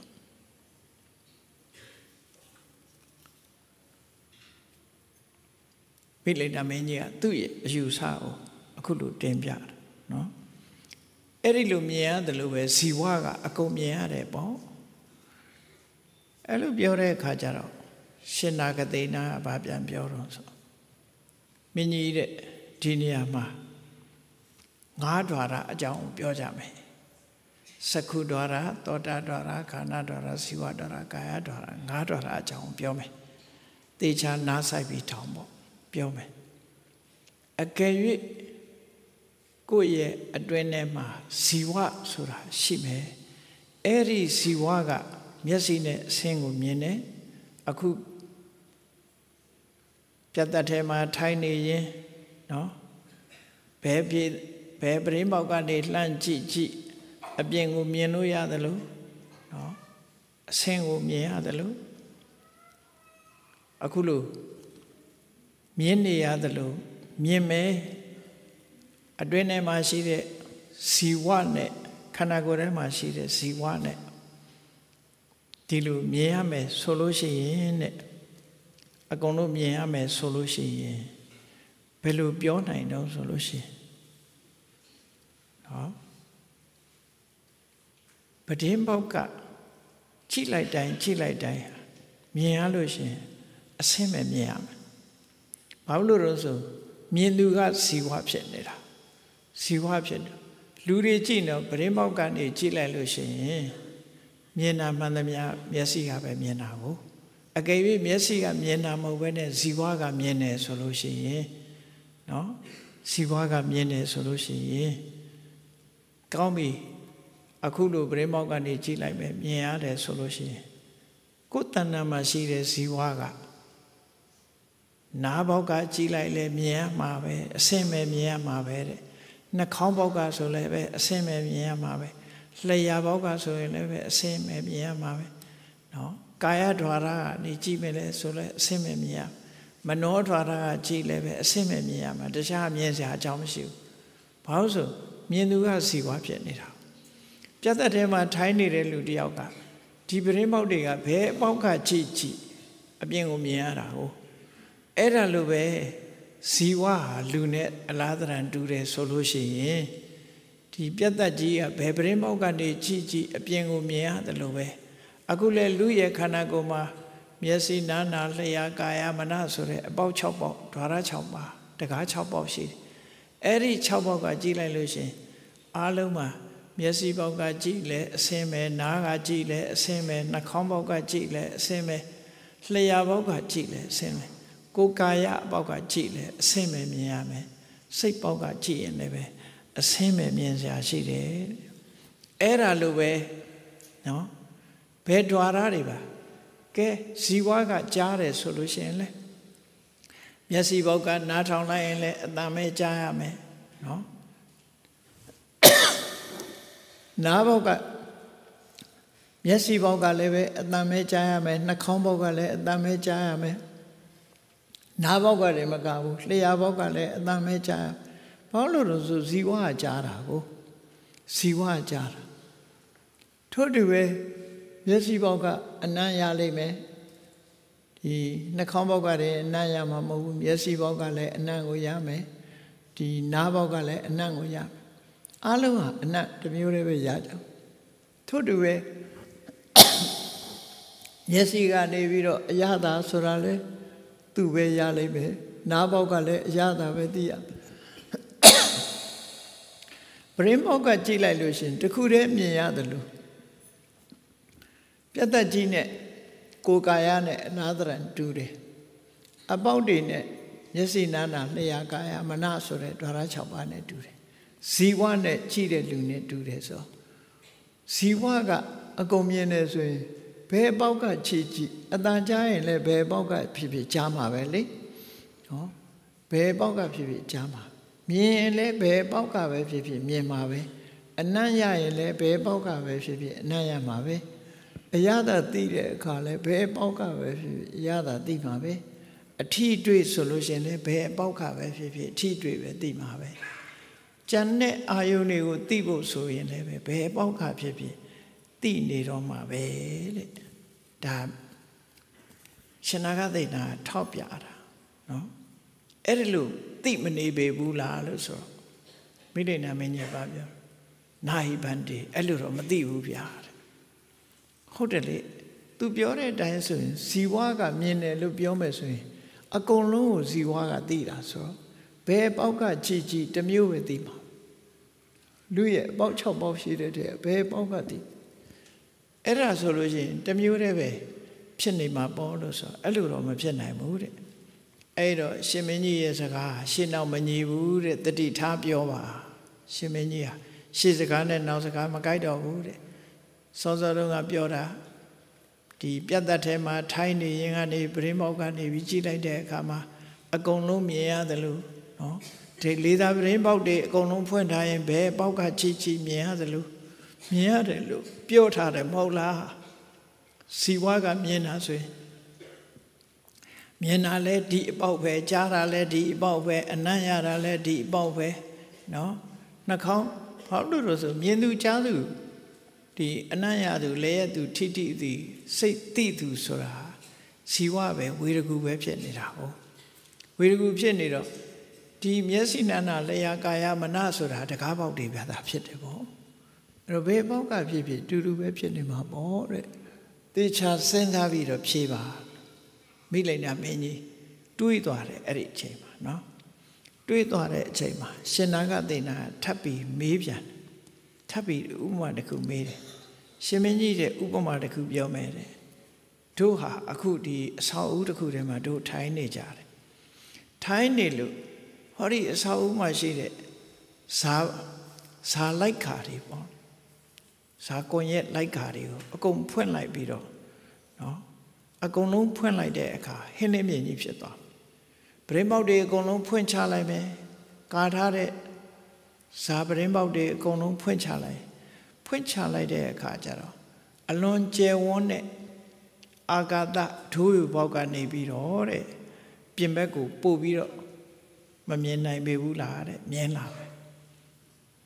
မိလိတ္တမင်းကြီးကသူ့ရဲ့အယူဆကိုအခုလိုတင်ပြတယ်နော်အဲ့ဒီလိုမြင်ရတယ်လို့ပဲဇီဝကအကုန်မြင်ရတယ်ပေါ့ အဲ့လိုပြောတဲ့အခါကျတော့ရှင်နာကတိနာဘာပြန်ပြောတော့ဆိုမင်းကြီးတဲ့ဒီနေရာမှာငါးဓာရအကြောင်းပြောကြမယ်စကုဓာရသောတာဓာရခန္ဓာဓာရစီဝဓာရကာယဓာရငါးဓာရအကြောင်းပြောမယ်တေချာနားဆိုင်ပြီးထောင်ပေါ့ပြောမယ်အကယ်၍ကိုယ့်ရဲ့အတွင်းထဲမှာဇီဝဆိုတာရှိမယ်အဲ့ဒီဇီဝက မျက်စိနဲ့အဆင်းကိုမြင်တယ်အခုပြတ်တတ်ထဲမှာထိုင်းနေရင်နော်ဘယ်ပြေဘယ်ပရင်းပေါက်ကနေလှမ်းကြည့်ကြည့်အပြင်ကိုမြင်လို့ရတယ်လို့နော်အဆင်းကိုမြင်ရတယ်လို့အခုလို့မြင်နေရတယ်လို့မြင်မယ်အတွင်းထဲမှာရှိတဲ့ဇီဝနဲ့ခန္ဓာကိုယ်ထဲမှာရှိတဲ့ဇီဝနဲ့ ဒီလိုမြင်ရမယ်ဆိုလို့ရှိရင်တဲ့အကုန်လုံးမြင်ရမယ်ဆိုလို့ရှိရင်ဘယ်လိုပြောနိုင်တော့ဆိုလို့ရှိရင်နော်ပဒင်းပေါက်ကကြည့်လိုက်တိုင်းကြည့်လိုက်တိုင်းမြင်ရလို့ရှိရင်အဆင်းပဲမြင်ရမယ်ဘာလို့လို့ဆိုမြင်သူကဇီဝဖြစ်နေတာဇီဝဖြစ်တယ်လူတွေကြည့်တော့ပဒင်းပေါက်ကနေကြည့်လိုက်လို့ရှိရင် မြင်တာမှန်သမျှမျက်စိကပဲမြင်တာကိုအကယ်၍မျက်စိကမြင်တာမဟုတ်ဘဲနဲ့ဇီဝကမြင်တယ်ဆိုလို့ရှိရင်နော်ဇီဝကမြင်တယ်ဆိုလို့ရှိရင်ကောင်းပြီအခုလိုပရိမောက်ကနေကြည့်လိုက်မယ်မြင်ရတယ်ဆိုလို့ရှိရင်ကိုယ်တဏ္ဍာမှာရှိတဲ့ဇီဝကနားဘောက်ကကြည့်လိုက်လဲမြင်ရမှာပဲအစင်ပဲမြင်ရမှာပဲတဲ့နှာခေါင်းဘောက်ကဆိုလည်းပဲအစင်ပဲမြင်ရမှာပဲ လျှာဘောက်ကဆိုရင်လည်းပဲအစင်းမဲ့မြင်ရမှာပဲနော်ကာယဓာရကနေကြည့်မယ်လဲဆိုလဲအစင်းမဲ့မြင်ရမနောဓာရကကြည့်လဲပဲအစင်းမဲ့မြင်ရမှာတခြားမြင်စရာအကြောင်းမရှိဘူးဘာလို့ဆိုမြင်သူကစီဝါဖြစ်နေတာပြတ်သက်ထဲမှာထိုင်းနေတဲ့လူတယောက်ကဒီပရင်းပေါက်တွေကဘယ်အပေါက်ကကြည့်ကြည့်အပြင်ကိုမြင်ရတာကိုအဲ့ဒါလိုပဲဇီဝဟာလူနဲ့အလားတန်တူတယ်ဆိုလို့ရှိရင် ဒီပြတ်သက်ကြီးကဘယ်ပရင်းပေါက်ကနေကြည့်ကြည့်အပြင်ကိုမြင်ရတယ်လို့ပဲအခုလေလူရဲ့ခန္ဓာကိုယ်မှာမျက်စိနားနာလျှာကာယမနဆိုတဲ့အပေါက်6ပေါက်ဓာရ6ပါတကား6ပေါက်ရှိတယ်အဲ့ဒီ6ပေါက်ကကြည့်လိုက်လို့ရှင်အားလုံးမှာမျက်စိပေါက်ကကြည့်လဲအဆင်းပဲနားကကြည့်လဲအဆင်းပဲနှာခေါင်းပေါက်ကကြည့်လဲအဆင်းပဲလျှာပေါက်ကကြည့်လဲအဆင်းပဲကိုယ်ကာယပေါက်ကကြည့်လဲအဆင်းပဲမြင်ရမယ်စိတ်ပေါက်ကကြည့်ရင်လည်းပဲ အဆင်းပဲမြင်စရာရှိတယ်အဲ့ဒါလိုပဲနော်ဘယ် द्वार တွေပါကဲဇီဝကကြားတယ်ဆိုလို့ရှိရင်လေမျက်စိဘောက်ကနားထောင်လိုက်ရင်လည်းအတန်ပဲကြားရမယ်နော်နားဘောက်ကမျက်စိဘောက်ကလည်းပဲအတန်ပဲကြားရမယ်နှာခေါင်းဘောက်ကလည်းအတန်ပဲကြားရမယ်နားဘောက်ကလည်းမကဘူးလျှာဘောက်ကလည်းအတန်ပဲကြား ဘာလို့လို့ဆိုဇီဝကကြားတာကိုဇီဝကကြားတာထို့တူပဲမျက်စိပေါက်ကအနံ့ရလိမ့်မယ်ဒီနှာခေါင်းပေါက်ကတည်းအနံ့ရမှာမဟုတ်ဘူးမျက်စိပေါက်ကလည်းအနံ့ကိုရမယ်ဒီနားပေါက်ကလည်းအနံ့ကိုရမယ်အလုံးဟာအနံ့တစ်မျိုးတည်းပဲရကြထို့တူပဲမျက်စိကနေပြီးတော့အရသာဆိုတာလဲသူ့ပဲရလိမ့်မယ်နားပေါက်ကလည်းအရသာပဲသိရ ပရင်ပေါက်ကကြည့်လိုက်လို့ရှင်တခုတည်းမြင်ရတယ်လို့ပြတ်သက်ကြီးနဲ့ကိုကာယနဲ့အနာသရံတူတယ်အပေါက်တွေနဲ့မျက်စိနာနာလျှာကာယမနဆိုတဲ့ဓာရ6ပါးနဲ့တူတယ်ဇီဝနဲ့ကြည့်တဲ့လူနဲ့တူတယ်ဆိုဇီဝကအကုန်မြင်နေဆိုရင်ဘယ်ပေါက်ကချီကြည့်အတန်ကြားရင်လည်းဘယ်ပေါက်ကဖြစ်ဖြစ်ကြားမှာပဲလေနော်ဘယ်ပေါက်ကဖြစ်ဖြစ်ကြားမှာ မြင်ရင်လည်းဘယ်ပေါက်ကပဲဖြစ်ဖြစ်မြင်မှာပဲအနံ့ရရင်လည်းဘယ်ပေါက်ကပဲဖြစ်ဖြစ်အနံ့ရမှာပဲအရသာသိတဲ့အခါလဲဘယ်ပေါက်ကပဲဖြစ်ဖြစ်အရသာသိမှာပဲအထီးတွေ့ဆိုလို့ရှင်လဲဘယ်ပေါက်ကပဲဖြစ်ဖြစ်အထီးတွေ့ပဲသိမှာပဲကြံတဲ့အာယုန်တွေကိုသိဖို့ဆိုရင်လည်းပဲဘယ်ပေါက်ကဖြစ်ဖြစ်သိနေတော့မှာပဲတဲ့ဒါရှင်နာဂသိတာထောက်ပြတာနော်အဲ့ဒါလို့ သိမနေပေဘူးလားလို့ဆိုတော့မိဒိနာမင်းကြီးပါပြောနာဟိဗန္တိအဲ့လိုတော့မသိဘူးဗျာတဲ့ဟုတ်တယ်လေသူပြောတဲ့အတိုင်းဆိုရင်ဇီဝကမြင်တယ်လို့ပြောမယ်ဆိုရင် အကုန်လုံးကိုဇီဝကသိတာဆိုတော့ဘယ်ပေါက်ကကြည်ကြည်တစ်မျိုးပဲသိမှာလူရဲ့အပေါက်6ပေါက်ရှိတဲ့တဲ့ဘယ်ပေါက်ကသိအဲ့ဒါဆိုလို့ရှိရင်တစ်မျိုးတည်းပဲဖြစ်နေမှာပေါ့လို့ဆိုအဲ့လိုတော့မဖြစ်နိုင်ဘူးတဲ့ အဲ့တော့ရှင်မင်းကြီးရဲ့စကားရှင်းတော့မညီဘူးတဲ့တတိထားပြောပါရှင်မင်းကြီးဟာရှေ့စကားနဲ့နောက်စကားမကြိုက်တော့ဘူးတဲ့စောစောတုန်းကပြောတာဒီပြတ်သက်ထဲမှာထိုင်းနေရင်ကနေပရင်းမောက်ကနေပြီးကြည့်လိုက်တဲ့အခါမှာအကုန်လုံးမြင်ရတယ်လို့နော်ဒီလေးသာပရင်းပေါက်တွေအကုန်လုံးဖွင့်ထားရင်ဘယ်ပေါက်ကချီချီမြင်ရတယ်လို့မြင်ရတယ်လို့ပြောထားတယ်မဟုတ်လားစီဝါကမြင်တာဆိုရင် မြင်တာလဲဒီအပေါက်ပဲကြားတာလဲဒီအပေါက်ပဲအနံ့ရတာလဲဒီအပေါက်ပဲနော်နှာခေါင်းဟောလို့လို့ဆိုမြင်သူကြားသူဒီအနံ့ရသူလဲရသူထိထိသည်စိတ်တိသူဆိုတာဇီဝပဲဝေရကူပဲဖြစ်နေတာဟုတ်ဝေရကူဖြစ်နေတော့ဒီမျက်စိနာနာလျာကာယမနဆိုတာတကားပေါက်တွေပြတာဖြစ်တယ်ပေါ့အဲ့တော့ဘယ်ပေါက်ကဖြစ်ဖြစ်တူတူပဲဖြစ်နေမှာပေါ့တဲ့တေချာစဉ်းစားပြီးတော့ဖြေပါ မိလိုက်တာမင်းကြီးတွေးသွားတယ်အဲ့ဒီအချိန်မှာနော်တွေးသွားတဲ့အချိန်မှာရှင်နာကသိနာထပ်ပြီးမေးပြန်ထပ်ပြီးဥပမာတစ်ခုမေးတယ်ရှင်မင်းကြီးတဲ့ဥပမာတစ်ခုပြောမယ်တဲ့တို့ဟာအခုဒီအဆောက်အဦတစ်ခုထဲမှာတို့ထိုင်းနေကြတယ်ထိုင်းနေလို့ဟောဒီအဆောက်အဦမှာရှိတဲ့ဇာဇာလိုက်ခါတွေပေါ့ဇာကွန်ရဲ့လိုက်ခါတွေကိုအကုန်ဖွင့်လိုက်ပြီးတော့နော် အကုန်လုံးဖွင့်လိုက်တဲ့အခါဟင်းလင်းမြင်ကြီးဖြစ်သွားပရင်းပေါက်တွေအကုန်လုံးဖွင့်ချလိုက်မယ်ကာထားတဲ့ဇာပရင်းပေါက်တွေအကုန်လုံးဖွင့်ချလိုက်ဖွင့်ချလိုက်တဲ့အခါကျတော့အလွန်ကျယ်ဝန်းတဲ့အာဂတဒိုးရပေါက်ကနေပြီးတော့တဲ့ပြင်ဘက်ကိုပို့ပြီးတော့မမြင်နိုင်ပေဘူးလားတဲ့မြင်လာပဲ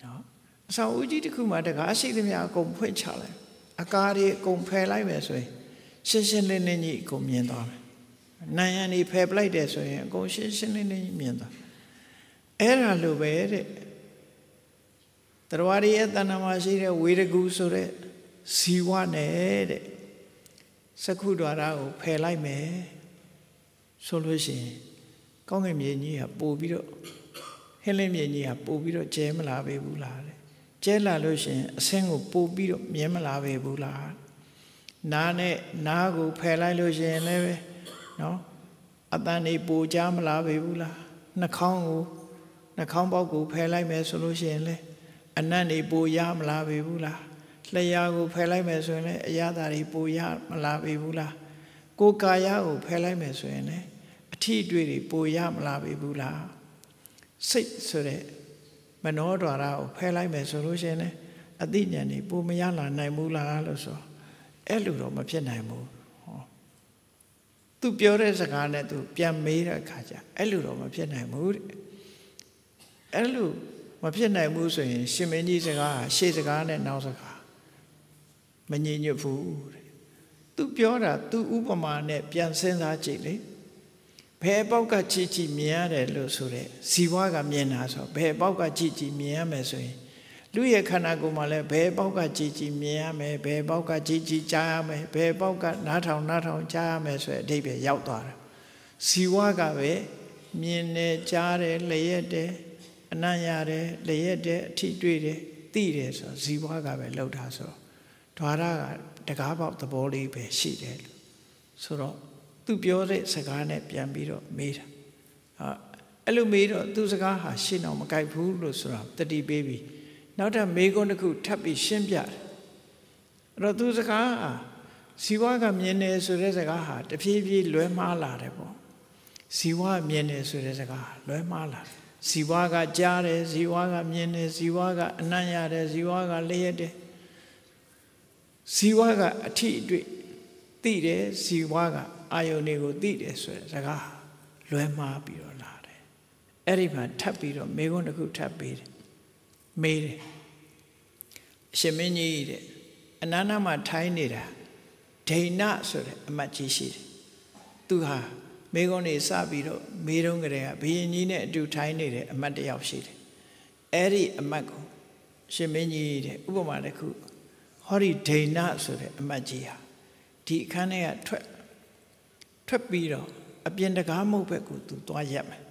နော်အဆောင်ဦးကြီးတစ်ခုမှတကားရှိသမျှအကုန်ဖွင့်ချလိုက်အကားတွေအကုန်ဖယ်လိုက်မယ်ဆိုရင် ရှင်းရှင်းလင်းလင်းကြီးအကုန်မြင်သွားမယ်နိုင်ရန်ဒီဖယ်ပလိုက်တယ်ဆိုရင်အကုန်ရှင်းရှင်းလင်းလင်းကြီးမြင်သွားအဲ့ဒါလိုပဲတဲ့တရားရည်ရဲ့တဏ္ဍာမှာရှိတဲ့ဝေရကူဆိုတဲ့ဇီဝနဲ့တဲ့စကုဒ္ဒရာကိုဖယ်လိုက်မယ်ဆိုလို့ရှိရင်ကောင်းကင်မြေကြီးကပို့ပြီးတော့ဟင်းလင်းမြေကြီးကပို့ပြီးတော့ကျဲမလာပေဘူးလားတဲ့ကျဲလာလို့ရှိရင်အဆင်းကိုပို့ပြီးတော့မြင်မလာပေဘူးလား နားနဲ့နားကိုဖယ်လိုက်လို့ရှိရင်လည်းပဲနော်အတန်နေပို့ကြမလာပေဘူးလားနှာခေါင်းကိုနှာခေါင်းပေါက်ကိုဖယ်လိုက်မယ်ဆိုလို့ရှိရင်လည်းအနတ်နေပိုရမလားပေဘူးလားလျှာကိုဖယ်လိုက်မယ်ဆိုရင်လည်းအရသာတွေပိုရမလားပေဘူးလားကိုယ်ကာယကိုဖယ်လိုက်မယ်ဆိုရင်လည်းအထီးတွေ့တွေပိုရမလားပေဘူးလားစိတ်ဆိုတဲ့မနောဒွါရကိုဖယ်လိုက်မယ်ဆိုလို့ရှိရင်လည်းအသိဉာဏ်တွေပိုမရလာနိုင်ဘူးလားလို့ဆို အဲ့လိုတော့မဖြစ်နိုင်ဘူးဟောသူပြောတဲ့စကားနဲ့သူပြန်မေးတဲ့အခါကျအဲ့လိုတော့မဖြစ်နိုင်ဘူးတဲ့အဲ့လိုမဖြစ်နိုင်ဘူးဆိုရင် ရှင်မင်းကြီးစကားရှေ့စကားနဲ့နောက်စကားမငြိညွတ်ဘူးတဲ့သူပြောတာသူဥပမာနဲ့ပြန်စဉ်းစားကြည့်လေဘယ်ပေါက်ကကြည့်ကြည့်မြင်ရတယ်လို့ဆိုတဲ့ဇီဝကမြင်တာဆိုဘယ်ပေါက်ကကြည့်ကြည့်မြင်ရမယ်ဆိုရင် လူရဲ့ခန္ဓာကိုယ်မှာလည်းဘယ်ပေါက်ကကြည်ကြည်မြင်ရမယ်ဘယ်ပေါက်ကကြည်ကြည်ကြားရမယ်ဘယ်ပေါက်ကနားထောင်နားထောင်ကြားရမယ်ဆိုတဲ့အဓိပ္ပာယ်ရောက်သွားတာဇီဝကပဲမြင်တယ်ကြားတယ်လျက်တယ်အနံ့ရတယ်လျက်တယ်အထိတွေ့တယ်သိတယ်ဆိုဇီဝကပဲလောက်တာဆိုတော့ဓာရကတကားပေါက်သဘောလေးပဲရှိတယ်လို့ဆိုတော့သူပြောတဲ့စကားနဲ့ပြန်ပြီးတော့မေးတာအဲ့လိုမေးတော့သူစကားဟာရှင်းအောင်မကြိုက်ဘူးလို့ဆိုတာတတိပေးပြီး နောက်ထပ်မေးခွန်းတစ်ခုထပ်ပြီးရှင်းပြတယ်အဲ့တော့သူစကားဟာဇီဝကမြင်တယ်ဆိုတဲ့စကားဟာတဖြည်းဖြည်းလွဲမှားလာတယ်ပေါ့ဇီဝမြင်တယ်ဆိုတဲ့စကားလွဲမှားလာတယ်ဇီဝကကြားတယ်ဇီဝကမြင်တယ်ဇီဝကအနံ့ရတယ်ဇီဝကလျက်တယ်ဇီဝကအထိအတွေ့သိတယ်ဇီဝကအာယုန်တွေကိုသိတယ်ဆိုတဲ့စကားလွဲမှားပြီးတော့လာတယ်အဲ့ဒီမှာထပ်ပြီးတော့မေခွန်းတစ်ခုထပ်ပေးတယ် မေးတယ်အရှင်မင်းကြီးတဲ့အနန္တမှာထိုင်းနေတာဒိဏဆိုတဲ့အမတ်ကြီးရှိတယ်သူဟာမေကုန်းနေစပြီးတော့မေးတော့ကြတဲ့ကဘုရင်ကြီးနဲ့အတူထိုင်းနေတဲ့အမတ်တယောက်ရှိတယ်အဲ့ဒီအမတ်ကိုရှင်မင်းကြီးတဲ့ဥပမာတစ်ခုဟောဒီဒိဏဆိုတဲ့အမတ်ကြီးဟာဒီအခန်းထဲကထွက်ထွက်ပြီးတော့အပြင်တကားမုတ်ဘက်ကိုသူသွားရက်မယ်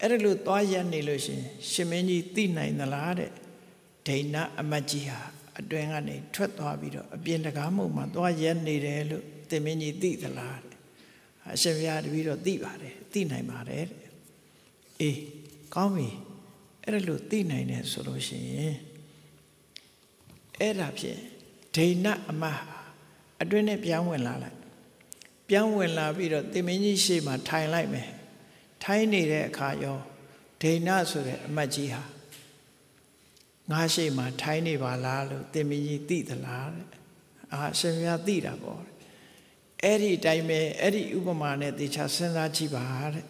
အဲ့ဒါလို့သွားရက်နေလို့ရှင်ရှင်မင်းကြီးသိနိုင်သလားတဲ့ဒိဏအမတ်ကြီးဟာအတွင်ကနေထွက်သွားပြီးတော့အပြင်တကားမုတ်မှာသွားရက်နေတယ်လို့သင်မင်းကြီးသိသလားတဲ့အရှင်ဘုရားတပည့်တော့သိပါတယ်သိနိုင်ပါတယ်တဲ့အေးကောင်းပြီအဲ့ဒါလို့သိနိုင်တယ်ဆိုလို့ရှိရင်အဲ့ဒါဖြင့်ဒိဏအမတ်အတွင်းနဲ့ပြန်ဝင်လာလိုက်ပြန်ဝင်လာပြီးတော့သင်မင်းကြီးရှေ့မှာထိုင်လိုက်မယ် ထိုင်းနေတဲ့အခါရောဒိဏဆိုတဲ့အမတ်ကြီးဟာငါရှိမှထိုင်းနေပါလားလို့သင်မင်းကြီးသိသလားတဲ့အာရှင်မြတ်သိတာပေါ့အဲ့ဒီအတိုင်းပဲအဲ့ဒီဥပမာနဲ့တေချာစဉ်းစားကြည့်ပါတဲ့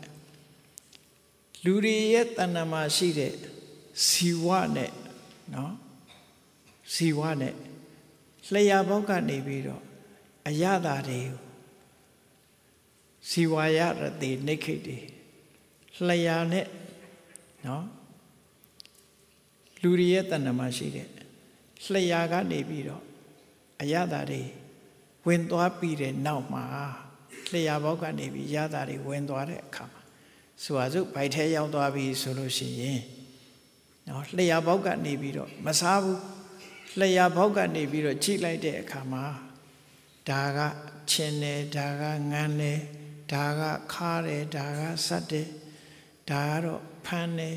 လူတွေရဲ့တဏ္ဍမှာရှိတဲ့ဇီဝနဲ့နော်ဇီဝနဲ့လျှာဘောက်ကနေပြီးတော့အရသာတွေကိုဇီဝရရတိနိခိတ်တွေ လျှာနဲ့နော်လူတွေရဲ့တဏ္ဍမှာရှိတဲ့လျှာကနေပြီးတော့အရသာတွေဝင်သွားပြီးတဲ့နောက်မှာလျှာဘောက်ကနေပြီးရတာတွေဝင်သွားတဲ့အခါမှာဆိုပါစို့ဗိုက်ထဲရောက်သွားပြီဆိုလို့ရှိရင်နော်လျှာဘောက်ကနေပြီးတော့မစားဘူးလျှာဘောက်ကနေပြီးတော့ချိလိုက်တဲ့အခါမှာဒါကချင်းတယ်ဒါကငန်းတယ်ဒါကခါတယ်ဒါကဆက်တယ် ဒါကတော့ဖမ်းတယ်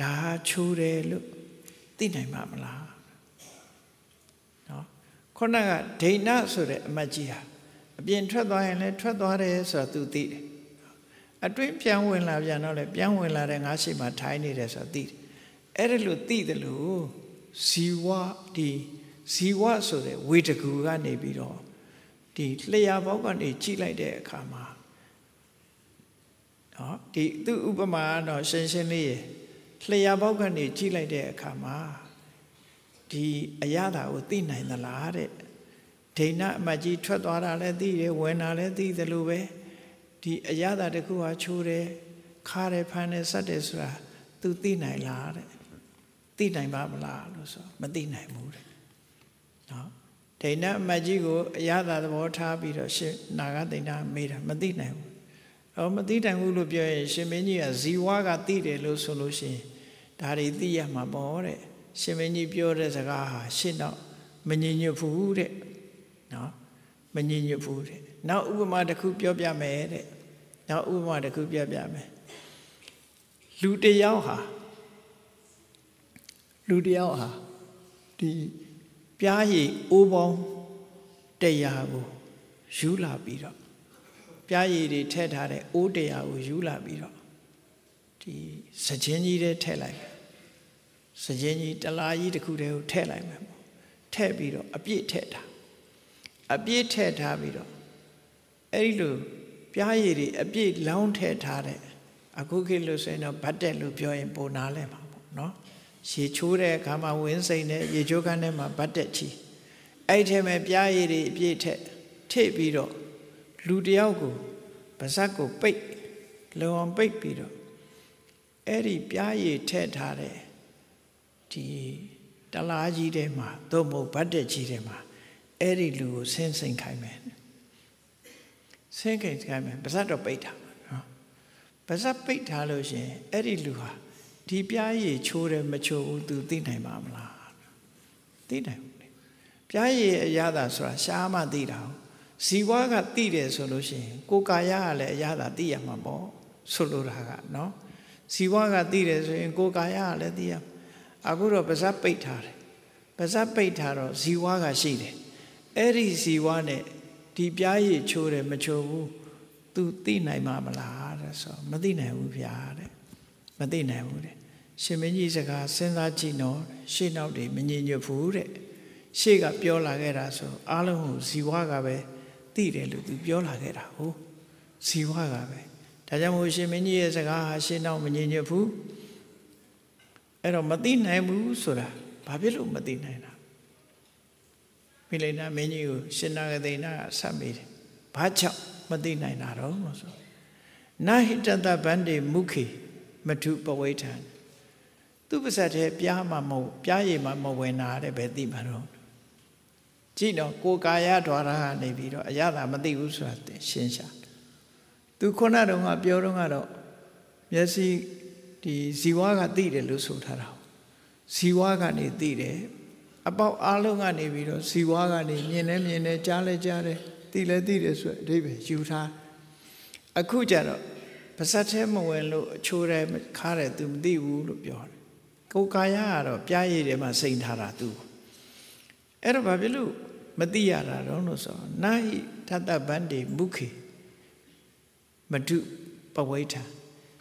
ဒါဟာချိုးတယ်လို့သိနိုင်မှာမလားနော်ခုနကဒိဏဆိုတဲ့အမတ်ကြီးဟာအပြင်ထွက်သွားရင်လည်းထွက်သွားတယ်ဆိုတာ तू သိတယ်အတွင်းပြန်ဝင်လာပြန်တော့လည်းပြန်ဝင်လာတဲ့ငါးရှိမှထိုင်းနေတယ်ဆိုတာသိတယ်အဲ့ဒါလို့သိတယ်လို့ဇီဝဒီဇီဝဆိုတဲ့ဝေတကူကနေပြီးတော့ဒီလျှာဘောက်ကနေကြည့်လိုက်တဲ့အခါမှာ နော်ဒီသူ့ဥပမာတော့ရှင်းရှင်းလေးရလျှာဘောက်ကနေကြည့်လိုက်တဲ့အခါမှာဒီအရသာကိုသိနိုင်သလားတဲ့ဒိဏအမကြီးထွက်သွားတာလည်းသိတယ်ဝင်တာလည်းသိတယ်လို့ပဲဒီအရသာတခုဟာချိုးတယ်ခါတယ်ဖမ်းတယ်ဆက်တယ်ဆိုတာ तू သိနိုင်လားတဲ့သိနိုင်ပါမလားလို့ဆိုမသိနိုင်ဘူးတဲ့နော်ဒိဏအမကြီးကိုအရသာသဘောထားပြီးတော့ရှင်နာဂဒိဏမေးတာမသိနိုင်ဘူး ဟောမသိနိုင်ဘူးလို့ပြောရင်ရှင်မင်းကြီးကဇီဝကသိတယ်လို့ဆိုလို့ရှိရင်ဒါတွေသိရမှာပေါ့တဲ့ရှင်မင်းကြီးပြောတဲ့စကားဟာရှင်းတော့မငြိညွတ်ဘူးတဲ့နော်မငြိညွတ်ဘူးတဲ့နောက်ဥပမာတစ်ခုပြောပြမယ်တဲ့နောက်ဥပမာတစ်ခုပြောပြမယ်လူတယောက်ဟာလူတယောက်ဟာဒီပြားရည်အိုးပေါင်းတရားကိုယူလာပြီးတော့ ပြားရည်တွေထည့်ထားတဲ့အိုးတရားကိုယူလာပြီးတော့ဒီစကြင်းကြီးတွေထည့်လိုက်စကြင်းကြီးတလားကြီးတစ်ခုတည်းကိုထည့်လိုက်မယ်ပေါ့ထည့်ပြီးတော့အပြည့်ထည့်ထားအပြည့်ထည့်ထားပြီးတော့အဲ့ဒီလိုပြားရည်တွေအပြည့်လောင်းထည့်ထားတဲ့အခုခေတ်လို့ဆိုရင်တော့ဗတ်တက်လို့ပြောရင်ပုံနာလဲမှာပေါ့နော်ရေချိုးတဲ့အခါမှာဝင်းစိန်နဲ့ရေချိုးခန်းထဲမှာဗတ်တက်ချီအဲ့ထဲမှာပြားရည်တွေအပြည့်ထက်ထိပ်ပြီးတော့ လူတယောက်ကိုပါဇက်ကိုပိတ်လုံအောင်ပိတ်ပြီးတော့အဲ့ဒီပြားရည်ထည့်ထားတဲ့ဒီတလားကြီးထဲမှာသို့မဟုတ်ဗတ်တက်ကြီးထဲမှာအဲ့ဒီလူကိုဆင်းစိန်ခိုင်းမယ်ဆင်းခိုင်းခိုင်းမယ်ပါဇက်တော့ပိတ်ထားနော်ပါဇက်ပိတ်ထားလို့ရှင်အဲ့ဒီလူဟာဒီပြားရည်ချိုးတယ်မချိုးဘူးသူသိနိုင်ပါမလားသိနိုင်ဘူးလေပြားရည်အရသာဆိုတာရှားမှသိတာ ဇီဝကသိတယ်ဆိုလို့ရှိရင်ကိုယ်ကာယကလည်းအရသာသိရမှာပေါ့ဆိုလိုတာကနော်ဇီဝကသိတယ်ဆိုရင်ကိုယ်ကာယကလည်းသိရအခုတော့ပါဇက်ပိတ်ထားတယ်ပါဇက်ပိတ်ထားတော့ဇီဝကရှိတယ်အဲ့ဒီဇီဝနဲ့ဒီပြားရည်ချိုးတယ်မချိုးဘူးသူသိနိုင်မှာမလားတဲ့ဆိုမသိနိုင်ဘူးဗျာတဲ့မသိနိုင်ဘူးတဲ့ရှင်မင်းကြီးစကားစဉ်းစားကြည့်နော်ရှေ့နောက်တွေမငြိညွတ်ဘူးတဲ့ရှေ့ကပြောလာခဲ့တာဆိုအားလုံးကိုဇီဝကပဲ သိတယ်လို့သူပြောလာခဲ့တာဟုတ်ဇီဝကပဲဒါကြောင့်မို့ရှင်မင်းကြီးရဲ့စကားဟာရှေ့နောက်မငြိညွတ်ဘူးအဲ့တော့မသိနိုင်ဘူးဆိုတာဘာဖြစ်လို့မသိနိုင်တာမိလိန်နာမင်းကြီးကိုရှင်နာဂသိနာကဆက်မိတယ်ဘာကြောင့်မသိနိုင်တာတော့ဆိုနာဟိတတဗန္တိမုခိမထုပဝိထံသူပါဇက်တဲ့ပြားမှာမဟုတ်ပြားရည်မှာမဝင်တာတဲ့ပဲသိမှာတော့ ကြည့်တော့ကိုကာယဓာရကနေပြီးတော့အရသာမသိဘူးဆိုတာရှင်းရှာသူခုနတုန်းကပြောတော့ကတော့မျက်စိဒီဇီဝကသိတယ်လို့ဆိုထားတာဇီဝကနေသိတယ်အပေါက်အားလုံးကနေပြီးတော့ဇီဝကနေမြင်လဲမြင်တယ်ကြားလဲကြားတယ်သိလဲသိတယ်ဆိုအဓိပ္ပာယ်ယူထားအခုကျတော့ပါဇက်ထဲမဝင်လို့အချိုးတယ်ခါတယ်သူမသိဘူးလို့ပြောတယ်ကိုယ်ကာယကတော့ပြားရည်ထဲမှာစိန်ထားတာသူအဲ့တော့ဘာဖြစ်လို့ မသိရတာတော့လို့ဆိုနာဟိထတဗန္တိမုခေမတုပဝိထာ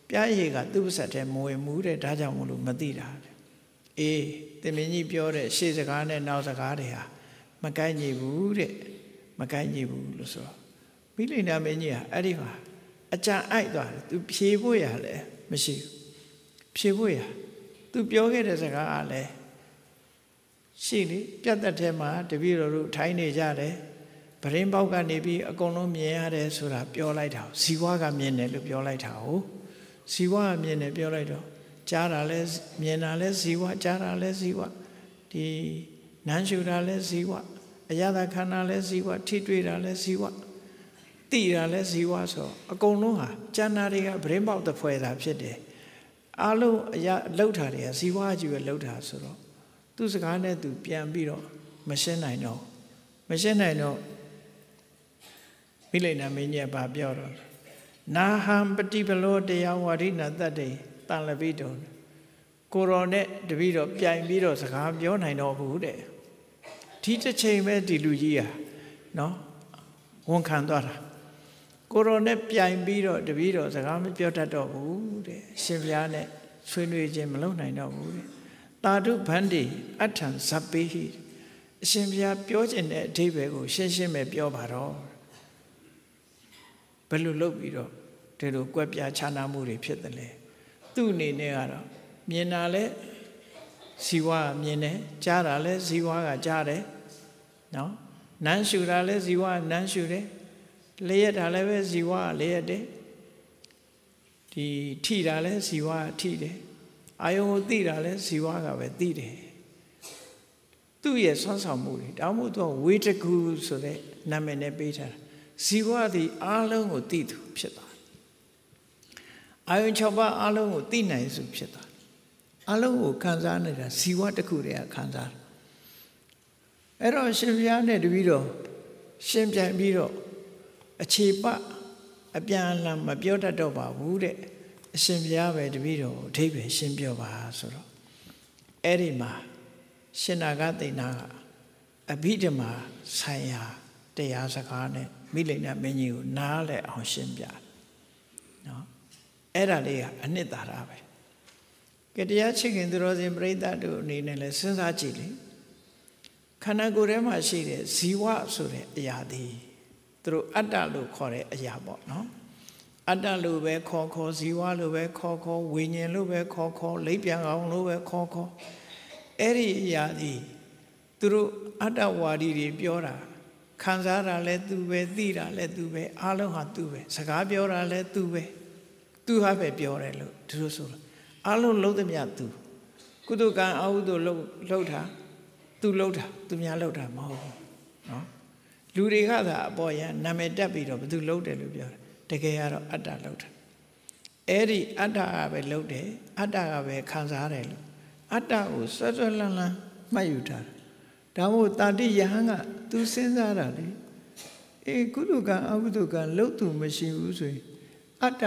ပြားရည်ကသူ့ပါဇက်ထဲမဝင်ဘူးတဲ့ဒါကြောင့်မလို့မသိတာတဲ့အေးတင်မင်းကြီးပြောတဲ့ရှေ့စကားနဲ့နောက်စကားတွေဟာမကိုက်ညီဘူးတဲ့မကိုက်ညီဘူးလို့ဆိုတော့မိလိန်နာမင်းကြီးဟာအဲ့ဒီမှာအကြံအိုက်သွားတယ်သူဖြေဖို့ရလဲမရှိဘူးဖြေဖို့ရသူပြောခဲ့တဲ့စကားကလည်း ရှိလေပြတ်သက်ထဲမှာတပည့်တော်တို့ထိုင်းနေကြတယ်ပရင်ပေါက်ကနေပြီးအကုန်လုံးမြင်ရတယ်ဆိုတာပြောလိုက်တာဇီဝကမြင်တယ်လို့ပြောလိုက်တာဟုတ်ဇီဝကမြင်တယ်ပြောလိုက်တော့ကြားတာလဲမြင်တာလဲဇီဝကြားတာလဲဇီဝဒီနန်းရှူတာလဲဇီဝအယတာခန္ဓာလဲဇီဝထိတွေ့တာလဲဇီဝတိတာလဲဇီဝဆိုအကုန်လုံးဟာကျန်တာတွေကဗရင်ပေါက်တစ်ဖွဲတာဖြစ်တယ်အလုံးအရာလှုပ်တာတွေကဇီဝကြီးပဲလှုပ်တာဆိုတော့ သူစကားနဲ့သူပြန်ပြီးတော့မရှင်းနိုင်တော့မရှင်းနိုင်တော့မိလိန်နာမင်းကြီးကပြောတော့နာဟံပฏิပလောတရားဝါရိနာတတ္တေတန်လပိတုံကိုရောနဲ့တပည့်တော်ပြိုင်ပြီးတော့စကားပြောနိုင်တော့ဘူးတဲ့ဒီတစ်ချိန်ပဲဒီလူကြီးอ่ะเนาะဝန်ခံသွားတာကိုရောနဲ့ပြိုင်ပြီးတော့တပည့်တော်စကားမပြောတတ်တော့ဘူးတဲ့ရှင်ဘုရားနဲ့ဆွေးနွေးခြင်းမလုပ်နိုင်တော့ဘူးတဲ့ တာတုဗန္တိအထံဇပိဟိအရှင်ဘုရားပြောခြင်းတဲ့အဓိပ္ပာယ်ကို ရှင်းရှင်းပဲပြောပါတော့ဘယ်လိုလုပ်ပြီးတော့ဒီလိုကွက်ပြားခြားနာမှုတွေဖြစ်တယ်လဲသူ့အနေနဲ့ကတော့မြင်တာလဲဇီဝကမြင်တယ်ကြားတာလဲဇီဝကကြားတယ်နော်နမ်းရှူတာလဲဇီဝကနမ်းရှူတယ်လျက်တာလဲပဲဇီဝကလျက်တယ်ဒီထိတာလဲဇီဝကထိတယ် အာယုံကိုသိတာလဲဇီဝကပဲသိတယ်သူ့ရဲ့ဆွမ်းဆောင်မှုတွေဒါမှမဟုတ်ဝေတကူဆိုတဲ့နာမည်နဲ့ပေးထားတာဇီဝသည်အားလုံးကိုသိသူဖြစ်သွားအာယုံ6ပါးအားလုံးကိုသိနိုင်စုဖြစ်သွားအားလုံးကိုခံစားနေတာဇီဝတစ်ခုတည်းကခံစားအဲ့တော့ရှင်ဘုရားနဲ့တပည့်တော်ရှင်ပြန်ပြီးတော့အခြေပအပြန်အလှန်မပြောတတ်တော့ပါဘူးတဲ့ အရှင်ဘုရားပဲတပည့်တော်အထိပ္ပယ်ရှင်းပြောပါဆိုတော့အဲ့ဒီမှာရှင်နာဂသိဏကအဘိဓမ္မာဆိုင်ရာတရားစကားနဲ့မိလိမ့်နာမင်းကြီးကိုနားလဲအောင်ရှင်းပြနော်အဲ့ဒါလေးကအနှစ်သာရပဲကတရားချစ်ခင်သူတော်စင်ပြိဿတို့အနေနဲ့လဲစဉ်းစားကြည့်လေခန္ဓာကိုယ်ထဲမှာရှိတဲ့ဇီဝဆိုတဲ့အရာသည်သူတို့အတ္တလို့ခေါ်တဲ့အရာပေါ့နော် အတ္တလို့ပဲခေါ်ခေါ်ဇီဝလို့ပဲခေါ်ခေါ်ဝိညာဉ်လို့ပဲခေါ်ခေါ်လိပ်ပြန်အောင်လို့ပဲခေါ်ခေါ်အဲ့ဒီအရာသည်သူတို့အတ္တဝါဒီတွေပြောတာခံစားတာလည်းသူပဲသိတာလည်းသူပဲအားလုံးဟာသူပဲစကားပြောတာလည်းသူပဲသူဟာပဲပြောတယ်လို့သူတို့ဆိုလို့အားလုံးလုံးသမျှသူကုသကံအဟုသို့လှုပ်လှုပ်တာသူလှုပ်တာသူများလှုပ်တာမဟုတ်ဘူးနော်လူတွေကသာအပေါ်ရနာမည်တက်ပြီးတော့ဘသူလှုပ်တယ်လို့ပြောတယ် တကယ်ကတော့အတ္တလှုပ်တာအဲ့ဒီအတ္တကပဲလှုပ်တယ်အတ္တကပဲခံစားတယ်လို့အတ္တကိုဆွတ်ဆွတ်လန်းလန်းမှတ်ယူထားတယ်ဒါမို့တာတိယဟန်ကသူစဉ်းစားတာလေအေးကုသကံအကုသကံလှုပ်သူမရှိဘူးဆိုရင်အတ္တ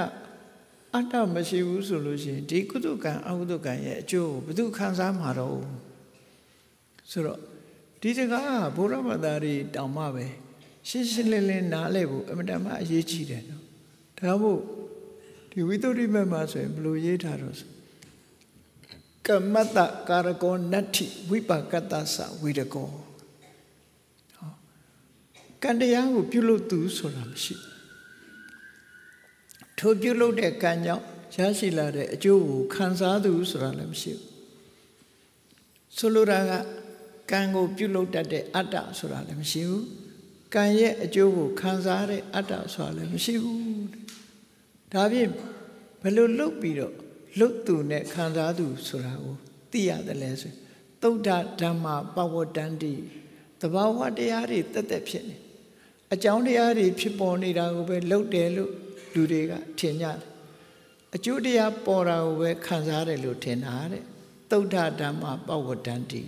အတ္တမရှိဘူးဆိုလို့ရှိရင်ဒီကုသကံအကုသကံရဲ့အကျိုးကိုဘယ်သူခံစားမှာတော့ဆိုတော့ဒီတကားကဘုရားဘာသာတွေတောင်မှပဲရှင်းရှင်းလင်းလင်းနားလည်ဖို့အမတန်မှအရေးကြီးတယ်နော် ဒါမို့ဒီဝိသုဒ္ဓိမမှာဆိုရင်ဘယ်လိုရေးထားတော့ဆိုကမ္မတကာရကောနတ္ထိဝိပါကတ္တသဝိရကောဟောကံတရားကိုပြုလုပ်သူဆိုတာမရှိထိုပြုလုပ်တဲ့ကံကြောင့်ရရှိလာတဲ့အကျိုးကိုခံစားသူဆိုတာလည်းမရှိဘူးဆိုလိုတာကကံကိုပြုလုပ်တတ်တဲ့အတ္တဆိုတာလည်းမရှိဘူး ကံရဲ့အကျိုးကိုခံစားတဲ့အတ္တဆိုတာလည်းမရှိဘူးဒါဖြင့်ဘယ်လိုလုပ်ပြီးတော့လွတ်သူနဲ့ခံစားသူဆိုတာကိုသိရတယ်လဲဆိုသုဒ္ဓဓမ္မပဝတ္တန္တိတဘာဝတရားတွေတက်တက်ဖြစ်နေအကြောင်းတရားတွေဖြစ်ပေါ်နေတာကိုပဲလှုပ်တယ်လို့လူတွေကထင်ကြတယ်အကျိုးတရားပေါ်တာကိုပဲခံစားတယ်လို့ထင်တာတဲ့သုဒ္ဓဓမ္မပဝတ္တန္တိ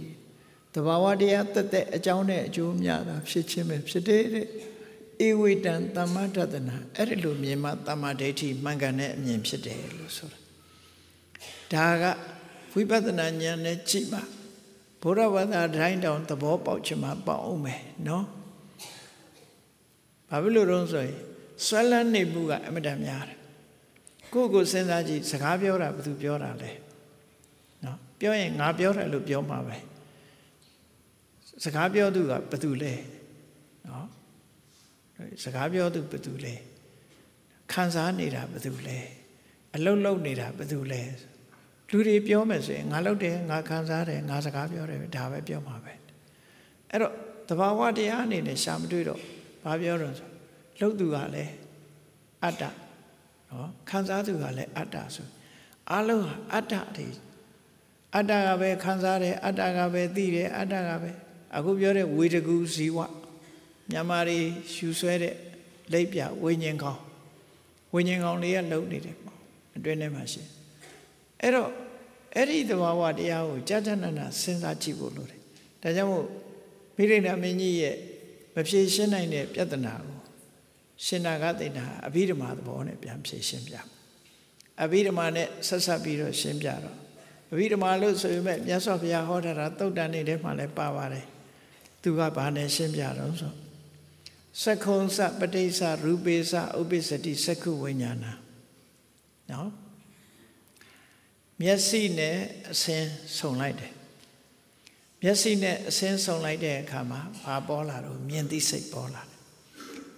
တဘာဝတရားတက်တက်အကြောင်းနဲ့အကျိုးများတာဖြစ်ခြင်းပဲဖြစ်တယ်တဲ့ဧဝိတံသမ္မာတတနာအဲ့ဒီလိုမြင်မှသမ္မာဒိဋ္ဌိမှန်ကန်တဲ့အမြင်ဖြစ်တယ်လို့ဆိုတာဒါကဝိပဿနာဉာဏ်နဲ့ကြည့်ပါဘုရားဘာသာတိုင်းတောင်သဘောပေါက်ချင်မှပေါက်အောင်မယ်နော်ဘာဖြစ်လို့တော့ဆိုရင်ဆွဲလန်းနေမှုကအမတန်များတယ်ကိုယ့်ကိုစဉ်းစားကြည့်စကားပြောတာဘယ်သူပြောတာလဲနော်ပြောရင်ငါပြောတယ်လို့ပြောမှာပဲ စကားပြောသူကဘယ်သူလဲနော်စကားပြောသူဘယ်သူလဲခံစားနေတာဘယ်သူလဲအလုံးလုံးနေတာဘယ်သူလဲလူတွေပြောမယ်ဆိုရင်ငါလုပ်တယ်ငါခံစားတယ်ငါစကားပြောတယ်ဒါပဲပြောမှာပဲအဲ့တော့တဘာဝတရားအနေနဲ့ရှာမတွေ့တော့ဘာပြောတော့ဆိုလှုပ်သူကလည်းအတ္တနော်ခံစားသူကလည်းအတ္တဆိုအလုံးဟာအတ္တတွေအတ္တကပဲခံစားတယ်အတ္တကပဲသိတယ်အတ္တကပဲ အခုပြောတဲ့ဝေတကူဇီဝမြန်မာတွေရှူဆွဲတဲ့လိပ်ပြဝိညာဉ်ကောင်းဝိညာဉ်ကောင်းလေးကလုံနေတယ်ပေါ့အတွင်းထဲမှာရှိအဲ့တော့အဲ့ဒီသဘာဝတရားကိုကြာကြာနာနာစဉ်းစားကြည့်ဖို့လိုတယ်ဒါကြောင့်မို့မိရိဏမင်းကြီးရဲ့မဖြေရှင်းနိုင်တဲ့ပြဿနာကိုရှင်နာဂတိဏအဘိဓမ္မာသဘောနဲ့ပြန်ဖြေရှင်းပြအဘိဓမ္မာနဲ့ဆက်ဆက်ပြီးတော့ရှင်းပြတော့အဘိဓမ္မာလို့ဆိုရင်မြတ်စွာဘုရားဟောထားတာသုတ်တန်နေတဲ့မှာလည်းပါပါတယ် သူကဘာနဲ့ရှင်းပြတော့ဆိုသက္ခုံစပဋိစ္စရူပေစဥပ္ပစ္စတိသက္ခုဝိညာဏနော်မျက်စိနဲ့အစင်းဆုံလိုက်တယ်မျက်စိနဲ့အစင်းဆုံလိုက်တဲ့အခါမှာဘာပေါ်လာတော့မြင်သိစိတ်ပေါ်လာတယ်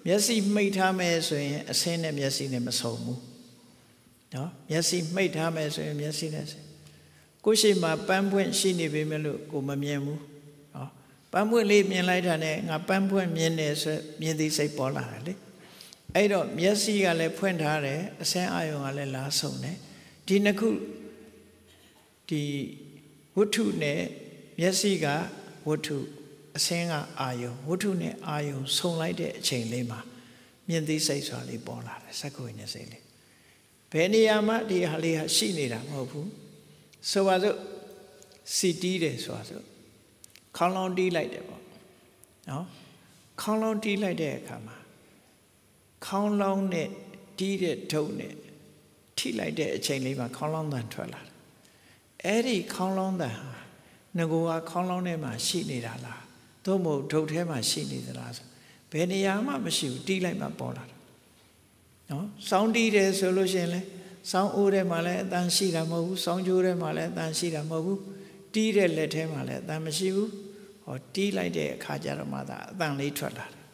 မျက်စိမှိတ်ထားမယ်ဆိုရင်အစင်းနဲ့မျက်စိနဲ့မဆုံဘူးနော်မျက်စိမှိတ်ထားမယ်ဆိုရင်မျက်စိနဲ့ကိုရှိမှပန်းပွင့်ရှိနေပေမဲ့လို့ကိုမမြင်ဘူးနော် ပန်းပွင့်လေးမြင်လိုက်တာနဲ့ငါပန်းပွင့်မြင်တယ်ဆိုမြင်သိစိတ်ပေါ်လာတယ်လေအဲ့တော့မျက်စိကလည်းဖွင့်ထားတယ်အစင်းအာယုံကလည်းလာဆုံတယ်ဒီနှစ်ခုဒီဝတ္ထုနဲ့မျက်စိကဝတ္ထုအစင်းကအာယုံဝတ္ထုနဲ့အာယုံဆုံလိုက်တဲ့အချိန်လေးမှာမြင်သိစိတ်ဆိုတာလေးပေါ်လာတယ်စက္ကုဉ္စိတ်လေးဘယ်နေရာမှာဒီဟာလေးဟာရှိနေတာမဟုတ်ဘူးဆိုပါစို့စီတီးတယ်ဆိုပါစို့ ခေါင်းလောင်းတီးလိုက်တယ်ပေါ့နော်ခေါင်းလောင်းတီးလိုက်တဲ့အခါမှာခေါင်းလောင်းနဲ့တီးတဲ့ထုပ်နဲ့ထိလိုက်တဲ့အချိန်လေးမှာခေါင်းလောင်းတန်ထွက်လာတယ်အဲ့ဒီခေါင်းလောင်းတန်ဟာငကိုကခေါင်းလောင်းထဲမှာရှိနေတာလားသို့မဟုတ်ဒုတ်ထဲမှာရှိနေသလားဆိုဘယ်နေရာမှမရှိဘူးတီးလိုက်မှပေါ်လာတာနော်စောင်းတီးတယ်ဆိုလို့ရှိရင်လည်းစောင်းအိုးထဲမှာလည်းအတန်ရှိတာမဟုတ်ဘူးစောင်းကြိုးထဲမှာလည်းအတန်ရှိတာမဟုတ်ဘူးတီးတဲ့လက်ထဲမှာလည်းအတန်မရှိဘူး ဟောတီးလိုက်တဲ့အခါကျတော့မှသာအတန်လေးထွက်လာတယ်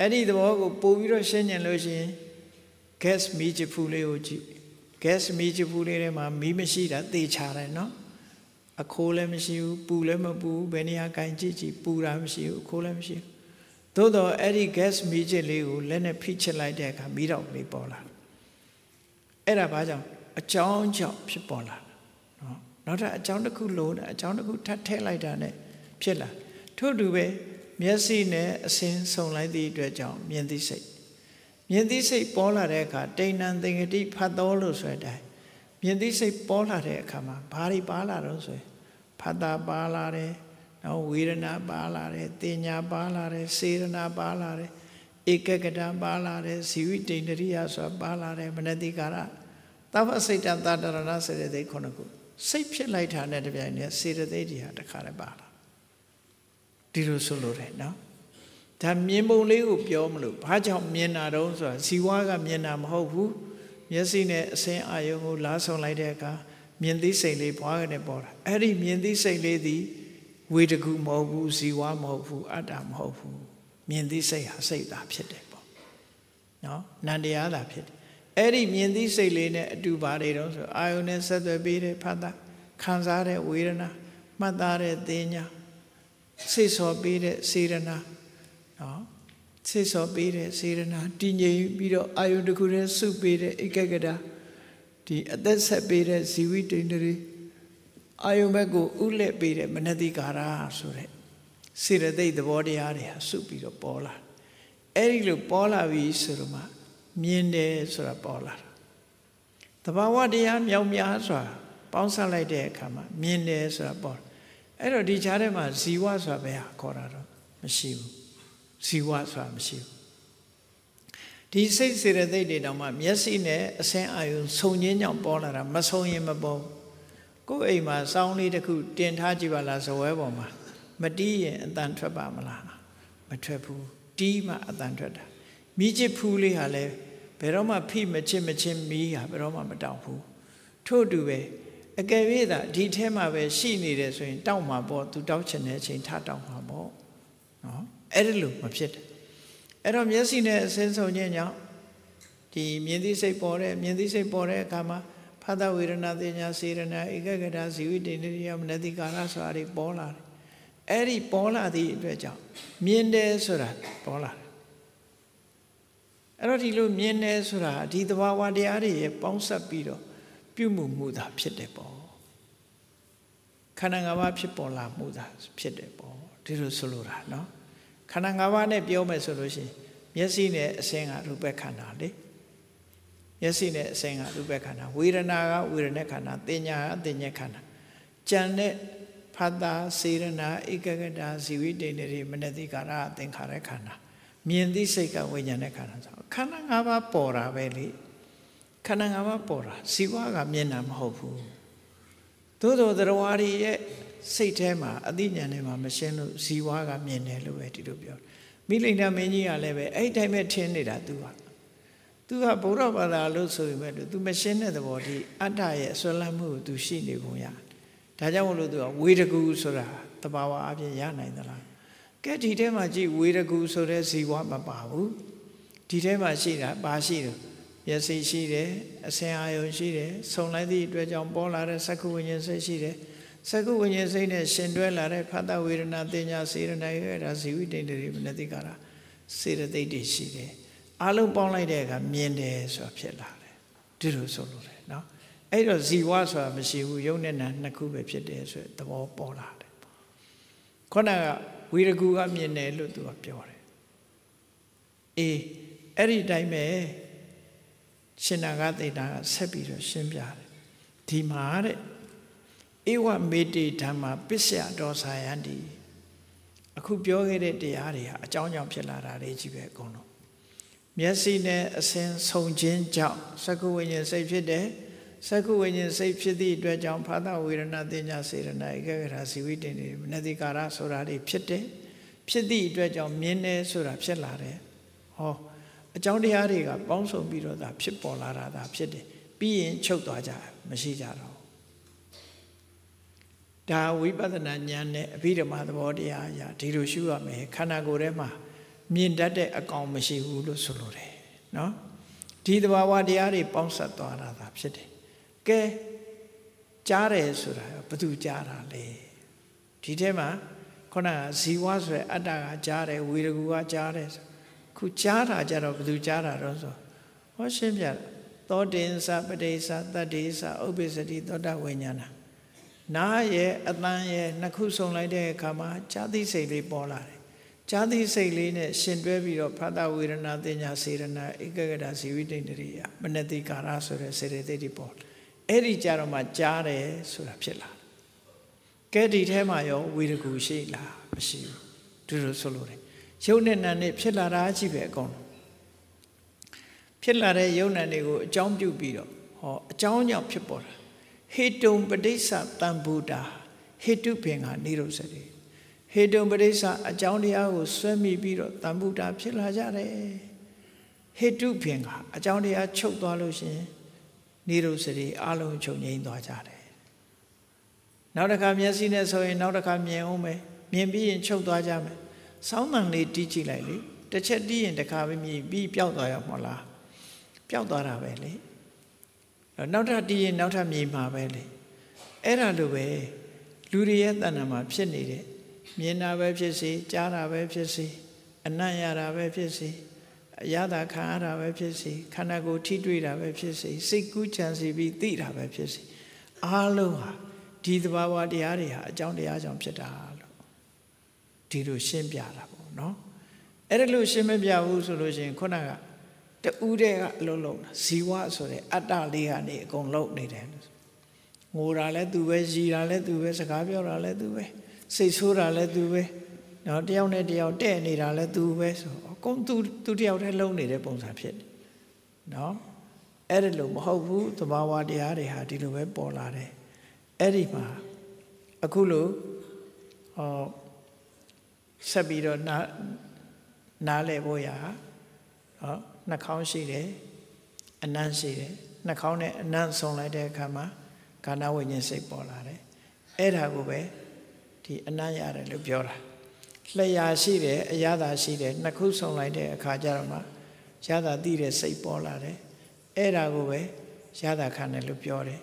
အဲ့ဒီသဘောကိုပို့ပြီးတော့ရှင်းညင်လို့ရှိရင် gas မီးချဖူးလေးကိုကြည့် gas မီးချဖူးလေးထဲမှာမီးမရှိတာသေချာတယ်နော်အခိုးလည်းမရှိဘူးပူလည်းမပူဘူးဘယ်နေရာကင်ကြည့်ကြည့်ပူတာမရှိဘူးအခိုးလည်းမရှိဘူးသို့တော့အဲ့ဒီ gas မီးချစ်လေးကိုလက်နဲ့ဖိချစ်လိုက်တဲ့အခါမီးတော့လေးပေါ်လာအဲ့ဒါဘာကြောင့်အကြောင်းကြောင့်ဖြစ်ပေါ်လာနော် နောက်ထပ်အကြောင်းတစ်ခုလိုတာအကြောင်းတစ်ခုထပ်ထည့်လိုက်တာ ਨੇ ဖြစ်လာထို့တူပဲမျက်စိနဲ့အစင်းဆုံလိုက်သည့်အတွက်ကြောင့်မြင်သိစိတ်မြင်သိစိတ်ပေါ်လာတဲ့အခါတိဏ္ဏသင်္ကတိဖတ်တော်လို့ဆိုတဲ့အတိုင်းမြင်သိစိတ်ပေါ်လာတဲ့အခါမှာဘာတွေပါလာတော့ဆိုရင်ဖတ်တာပါလာတယ်နော်ဝေဒနာပါလာတယ်တင်ညာပါလာတယ်စေရနာပါလာတယ်ဧကကတပါလာတယ်ဇီဝိတိန္ဒရိယဆိုတာပါလာတယ်မနတိကာရသဗ္ဗစိတ်တတတရဏစေတသိက်ခုနှစ်ခု စိတ်ဖြစ်လိုက်တာနဲ့တပြိုင်နက်စေတသိက်တွေဟာတခါတည်းပါလာဒီလိုဆိုလို့တယ်နော်ဒါမြင်ပုံလေးကိုပြောမလို့ဘာကြောင့်မြင်တာတုံးဆိုတာဇီဝကမြင်တာမဟုတ်ဘူးမျက်စိနဲ့အစင်းအာယုံကိုလားဆုံလိုက်တဲ့အခါမြင်သိစိတ်လေးဘွားကနေပေါ်တာအဲ့ဒီမြင်သိစိတ်လေးသည်ဝေတကူမဟုတ်ဘူးဇီဝမဟုတ်ဘူးအတ္တမဟုတ်ဘူးမြင်သိစိတ်ဟာစိတ်သာဖြစ်တယ်ပေါ့နော်နန္တရားသာဖြစ်တယ် အဲ့ဒီမြင်သိစိတ်လေးနဲ့အတူပါနေတော့ဆိုအာယုန်နဲ့ဆက်သွယ်ပြီးတဲ့ဖတ်တာခံစားတဲ့ဝေဒနာမှတ်သားတဲ့သိညာစိတ်ဆော်ပြီးတဲ့စေရနာနော်စိတ်ဆော်ပြီးတဲ့စေရနာတည်ငြိမ်ပြီးတော့အာယုန်တစ်ခုတည်းစုပြီးတဲ့ဧကဂတဒီအသက်ဆက်ပြီးတဲ့ဇီဝိတိန္ဒြေအာယုန်ဘက်ကိုဥလက်ပြီးတဲ့မနတိကာရဆိုတဲ့စေရသိက်သဘောတရားတွေဟာစုပြီးတော့ပေါ်လာအဲ့ဒီလိုပေါ်လာပြီဆိုတော့ မှမြင်တယ်ဆိုတာပေါ်လာတာတဘာဝတရားမြောက်များစွာပေါင်းစပ်လိုက်တဲ့အခါမှာမြင်တယ်ဆိုတာပေါ်အဲ့တော့ဒီခြားထဲမှာဇီဝဆိုတာဘယ်ဟာခေါ်တာတော့မရှိဘူးဇီဝဆိုတာမရှိဘူးဒီစိတ်စေရသိက်တွေတောင်မှမျက်စိနဲ့အစင်းအာယုံဆုံချင်းကြောင့်ပေါ်လာတာမဆုံရင်မပေါ်ကိုယ်အိမ်မှာစောင်းလေးတစ်ခုတင်ထားကြည့်ပါလားဇဝဲပေါ်မှာမတီးရင်အတန်ထွက်ပါမလားမထွက်ဘူးတီးမှအတန်ထွက်တာ မိချစ်ဖူးလေးဟာလည်းဘယ်တော့မှဖိမချစ်မချင်းမီးဟာဘယ်တော့မှမတောက်ဘူးထို့တူပဲအကယ်၍သာဒီထဲမှာပဲရှိနေတယ်ဆိုရင်တောက်မှာပေါ့သူတောက်ချင်တဲ့အချိန်ထတောက်မှာပေါ့နော်အဲ့ဒီလိုမဖြစ်တယ်အဲ့တော့မျက်စိနဲ့အစင်းဆုံခြင်းကြောင့်ဒီမြင်သိစိတ်ပေါ်တဲ့မြင်သိစိတ်ပေါ်တဲ့အခါမှာဖသဝေဒနာတင်ညာစေရနာဧကဂတဇီဝိတေနရိယမနတိကာရဆိုတာတွေပေါ်လာတယ်အဲ့ဒီပေါ်လာသည့်အတွက်ကြောင့်မြင်တယ်ဆိုတာပေါ်လာတယ် အဲ့တော့ဒီလိုမြင်တယ်ဆိုတာဒီသဘာဝတရားတွေရဲ့ပေါင်းစပ်ပြီးတော့ပြုမှုမှုသာဖြစ်တယ်ပေါ့ခန္ဓာ၅ပါးဖြစ်ပေါ်လာမှုသာဖြစ်တယ်ပေါ့ဒီလိုဆိုလိုတာเนาะခန္ဓာ၅ပါးနဲ့ပြောမယ်ဆိုလို့ရှိရင်မျက်စိနဲ့အစင်းကရူပခန္ဓာလေမျက်စိနဲ့အစင်းကရူပခန္ဓာဝေဒနာကဝေဒနာခန္ဓာတင်ညာကတင်ညာခန္ဓာကြံတဲ့ဖတ်တာစေရနာဧကဂတာဇီဝိတေနေမနတိကာရအသင်္ခါရခန္ဓာ မြင်သိစိတ်ကဝိညာဉ်နဲ့ခန္ဓာဆိုခန္ဓာ၅ပါးပေါ်တာပဲလေခန္ဓာ၅ပါးပေါ်တာဇီဝကမြင်တာမဟုတ်ဘူးသို့သောတရားတွေရဲ့စိတ်ထဲမှာအသိဉာဏ်ထဲမှာမရှင်းလို့ဇီဝကမြင်တယ်လို့ပဲဒီလိုပြောမိလိန်ဒမင်းကြီးကလည်းပဲအဲ့တိုင်းပဲထင်းနေတာသူကသူကဘုရားဘာသာလို့ဆိုပေမဲ့သူမရှင်းတဲ့သဘောဒီအတ္တရဲ့အစွမ်းလမ်းမှုကိုသူရှိနေပုံရဒါကြောင့်မလို့သူကဝေဒကူဆိုတာတဘာဝအပြင်ရနိုင်သလား ကဲဒီထဲမှာကြည့်ဝေဒကူဆိုတဲ့ဇီဝမပါဘူးဒီထဲမှာရှိတာပါရှိတယ်မျက်စိရှိတယ်အစင်အာယုံရှိတယ်ဆုံလိုက်သည့်အတွက်ကြောင့်ပေါ်လာတဲ့သက္ကုဝိညာဉ်စိတ်ရှိတယ်သက္ကုဝိညာဉ်စိတ်နဲ့ရှင်တွဲလာတဲ့ဖတ်တဝေဒနာတင်ညာစေရနာရဲ့ဒါဇီဝိတ္တိတွေမနတိကာရစေရသိတ်တွေရှိတယ်အလုံးပေါင်းလိုက်တဲ့အခါမြင်တယ်ဆိုတာဖြစ်လာတယ်ဒီလိုဆိုလို့လေနော်အဲ့တော့ဇီဝဆိုတာမရှိဘူးယုံနဲ့နာနှစ်ခုပဲဖြစ်တယ်ဆိုသဘောပေါ်လာတယ်ခုနက ဝီရကူကမြင်တယ်လို့သူကပြောတယ်အေးအဲ့ဒီတိုင်းပဲရှင်နာဂသေတာကဆက်ပြီးတော့ရှင်းပြတယ်ဒီမှာတဲ့ဧဝမေတေဓမ္မာပစ္စယတော်ဆာယန္တိအခုပြောခဲ့တဲ့တရားတွေဟာအကြောင်းကြောင့်ဖြစ်လာတာတွေကြီးပဲအကုန်လုံးမျက်စိနဲ့အစင်းဆုံခြင်းကြောင့်သက္ကဝိညာဉ်စိတ်ဖြစ်တယ် သက္ကဝိညာဉ်စိတ်ဖြစ်သည့်အတွက်ကြောင့်ဖာသဝေဒနာတင်ညာစေရနာဧကဂရဇီဝိတင်တွေမနတိကာရဆိုတာတွေဖြစ်တယ်ဖြစ်သည့်အတွက်ကြောင့်မြင်တယ်ဆိုတာဖြစ်လာတယ်ဟောအကြောင်းတရားတွေကပေါင်းစုံပြီးတော့ဒါဖြစ်ပေါ်လာတာဒါဖြစ်တယ်ပြီးရင်ချုပ်သွားကြမရှိကြတော့ဒါဝိပဿနာဉာဏ်နဲ့အဘိဓမ္မာသဘောတရားအရာဒီလိုရှုရမယ်ခန္ဓာကိုယ်ထဲမှာမြင်တတ်တဲ့အကောင်မရှိဘူးလို့ဆိုလိုတယ်နော်ဒီသဘာဝတရားတွေပေါင်းစပ်သွားတာသာဖြစ်တယ် ကဲကြားတယ်ဆိုတာဘယ်သူကြားတာလဲဒီထဲမှာခုနကဇီဝဆိုတဲ့အတ္တကကြားတယ်ဝေရကူကကြားတယ်ခုကြားတာကြတော့ဘယ်သူကြားတာတော့ဆိုဟောရှင်းပြသောတင်္စပတိစ္ဆတတ္တိစ္ဆဥပ္ပစ္စတိသောတဝိညာဏနားရဲ့အတန်ရဲ့နှစ်ခုစုံလိုက်တဲ့အခါမှာဈာတိစိတ်လေးပေါ်လာတယ်ဈာတိစိတ်လေးနဲ့ရှင်တွဲပြီးတော့ဖသဝေဒနာတင်ညာစေရနာဧကဂတဇီဝိတ္တရိယမနတိကာရဆိုတဲ့စေရသိတိပေါ် အဲ့ဒီကြတော့မှကြားတယ်ဆိုတာဖြစ်လာကဲဒီထဲမှာရောဝေဒကူရှိလားမရှိဘူးသူတို့ဆိုလို့တယ်ရုပ်နဲ့နာနဲ့ဖြစ်လာတာကြီးပဲအကုန်လုံးဖြစ်လာတဲ့ရုပ်နာတွေကိုအကြောင်းပြုပြီးတော့ဟောအကြောင်းကြောင့်ဖြစ်ပေါ်တာဟေတုံပဋိစ္စတံဘူတာဟေတုပင်ကနေရုစတိဟေတုံပဋိစ္စအကြောင်းတရားကိုဆွဲမိပြီးတော့တံဘူတာဖြစ်လာကြတယ်ဟေတုပင်ကအကြောင်းတရားချုပ်သွားလို့ရှင် နေရုစတိအလုံးချုပ်ငိမ့်သွားကြတယ်နောက်တစ်ခါမျက်စိနဲ့ဆိုရင်နောက်တစ်ခါမြင်အောင်မယ်မြင်ပြီးရင်ချုပ်သွားကြမယ်စောင်းတန်လေးတီးကြည့်လိုက်လေတစ်ချက်တီးရင်တစ်ခါပဲမြည်ပြီးပျောက်သွားရမှာလားပျောက်သွားတာပဲလေနောက်ထပ်တီးရင်နောက်ထပ်မြည်မှာပဲလေအဲ့ဒါလိုပဲလူတွေရဲ့တဏ္ဍာမှာဖြစ်နေတဲ့မြင်တာပဲဖြစ်စေကြားတာပဲဖြစ်စေအနံ့ရတာပဲဖြစ်စေအ ရသာခံရတာပဲဖြစ်စေခန္ဓာကိုယ်ထိတွေ့တာပဲဖြစ်စေစိတ်ကူးချမ်းစီပြီးသိတာပဲဖြစ်စေအားလုံးဟာဒီသဘာဝတရားတွေဟာအကြောင်းတရားကြောင့်ဖြစ်တာလို့ဒီလိုရှင်းပြတာပေါ့နော်အဲ့ဒါလို့ရှင်းမပြဘူးဆိုလို့ရှိရင်ခုနကတူးတဲ့ကအလုံးလုံးဇီဝဆိုတဲ့အတ္တလေးကနေအကုန်လုံးနေတယ်လို့ငိုတာလည်းသူပဲရည်တာလည်းသူပဲစကားပြောတာလည်းသူပဲစိတ်ဆိုးတာလည်းသူပဲနော်တယောက်နဲ့တယောက်တဲ့နေတာလည်းသူပဲဆိုအ ကုန်သူသူတယောက်တည်းလုံးနေတဲ့ပုံစံဖြစ်တယ်နော်အဲ့ဒါလို့မဟုတ်ဘူးသဘာဝတရားတွေဟာဒီလိုပဲပေါ်လာတယ်အဲ့ဒီမှာအခုလို့ဟောဆက်ပြီးတော့နားနားလဲဖို့ရဟောနှာခေါင်းရှိတယ်အနံ့ရှိတယ်နှာခေါင်းနဲ့အနံ့ဆုံလိုက်တဲ့အခါမှာကာဏဝိညာဉ်စိတ်ပေါ်လာတယ်အဲ့ဒါကိုပဲဒီအနံ့ရတယ်လို့ပြောတာ လျှာရှိတယ်အရသာရှိတယ်နှစ်ခုဆုံလိုက်တဲ့အခါကျတော့မှရသာသိတဲ့စိတ်ပေါ်လာတယ်အဲ့ဒါကိုပဲရသာခံတယ်လို့ပြောတယ်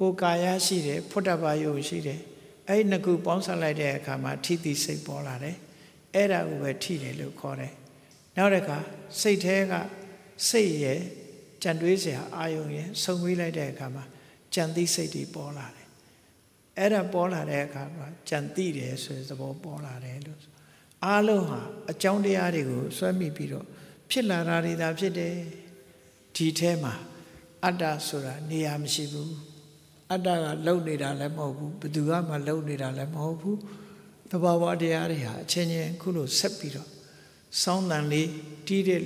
ကိုကာယရှိတယ်ဖုတ္တဘာယုရှိတယ်အဲ့ဒီနှစ်ခုပေါင်းစပ်လိုက်တဲ့အခါမှာထိတိစိတ်ပေါ်လာတယ်အဲ့ဒါကိုပဲထိတယ်လို့ခေါ်တယ်နောက်တစ်ခါစိတ်แท้ကစိတ်ရဲ့ကြံတွေးစရာအာယုံရဲ့ဆုံဝေးလိုက်တဲ့အခါမှာကြံသိစိတ်တွေပေါ်လာတယ်အဲ့ဒါပေါ်လာတဲ့အခါမှာကြံသိတယ်ဆိုတဲ့သဘောပေါ်လာတယ်လို့ အားလုံးဟာအကြောင်းတရားတွေကိုဆွဲမိပြီးတော့ဖြစ်လာတာတွေသာဖြစ်တယ်ဒီထဲမှာအတ္တဆိုတာနေရာမရှိဘူးအတ္တကလုံနေတာလည်းမဟုတ်ဘူးဘယ်သူကမှလုံနေတာလည်းမဟုတ်ဘူးသဘာဝတရားတွေဟာအချင်းချင်းခုလိုဆက်ပြီးတော့စောင်းတန်လေးတီးတဲ့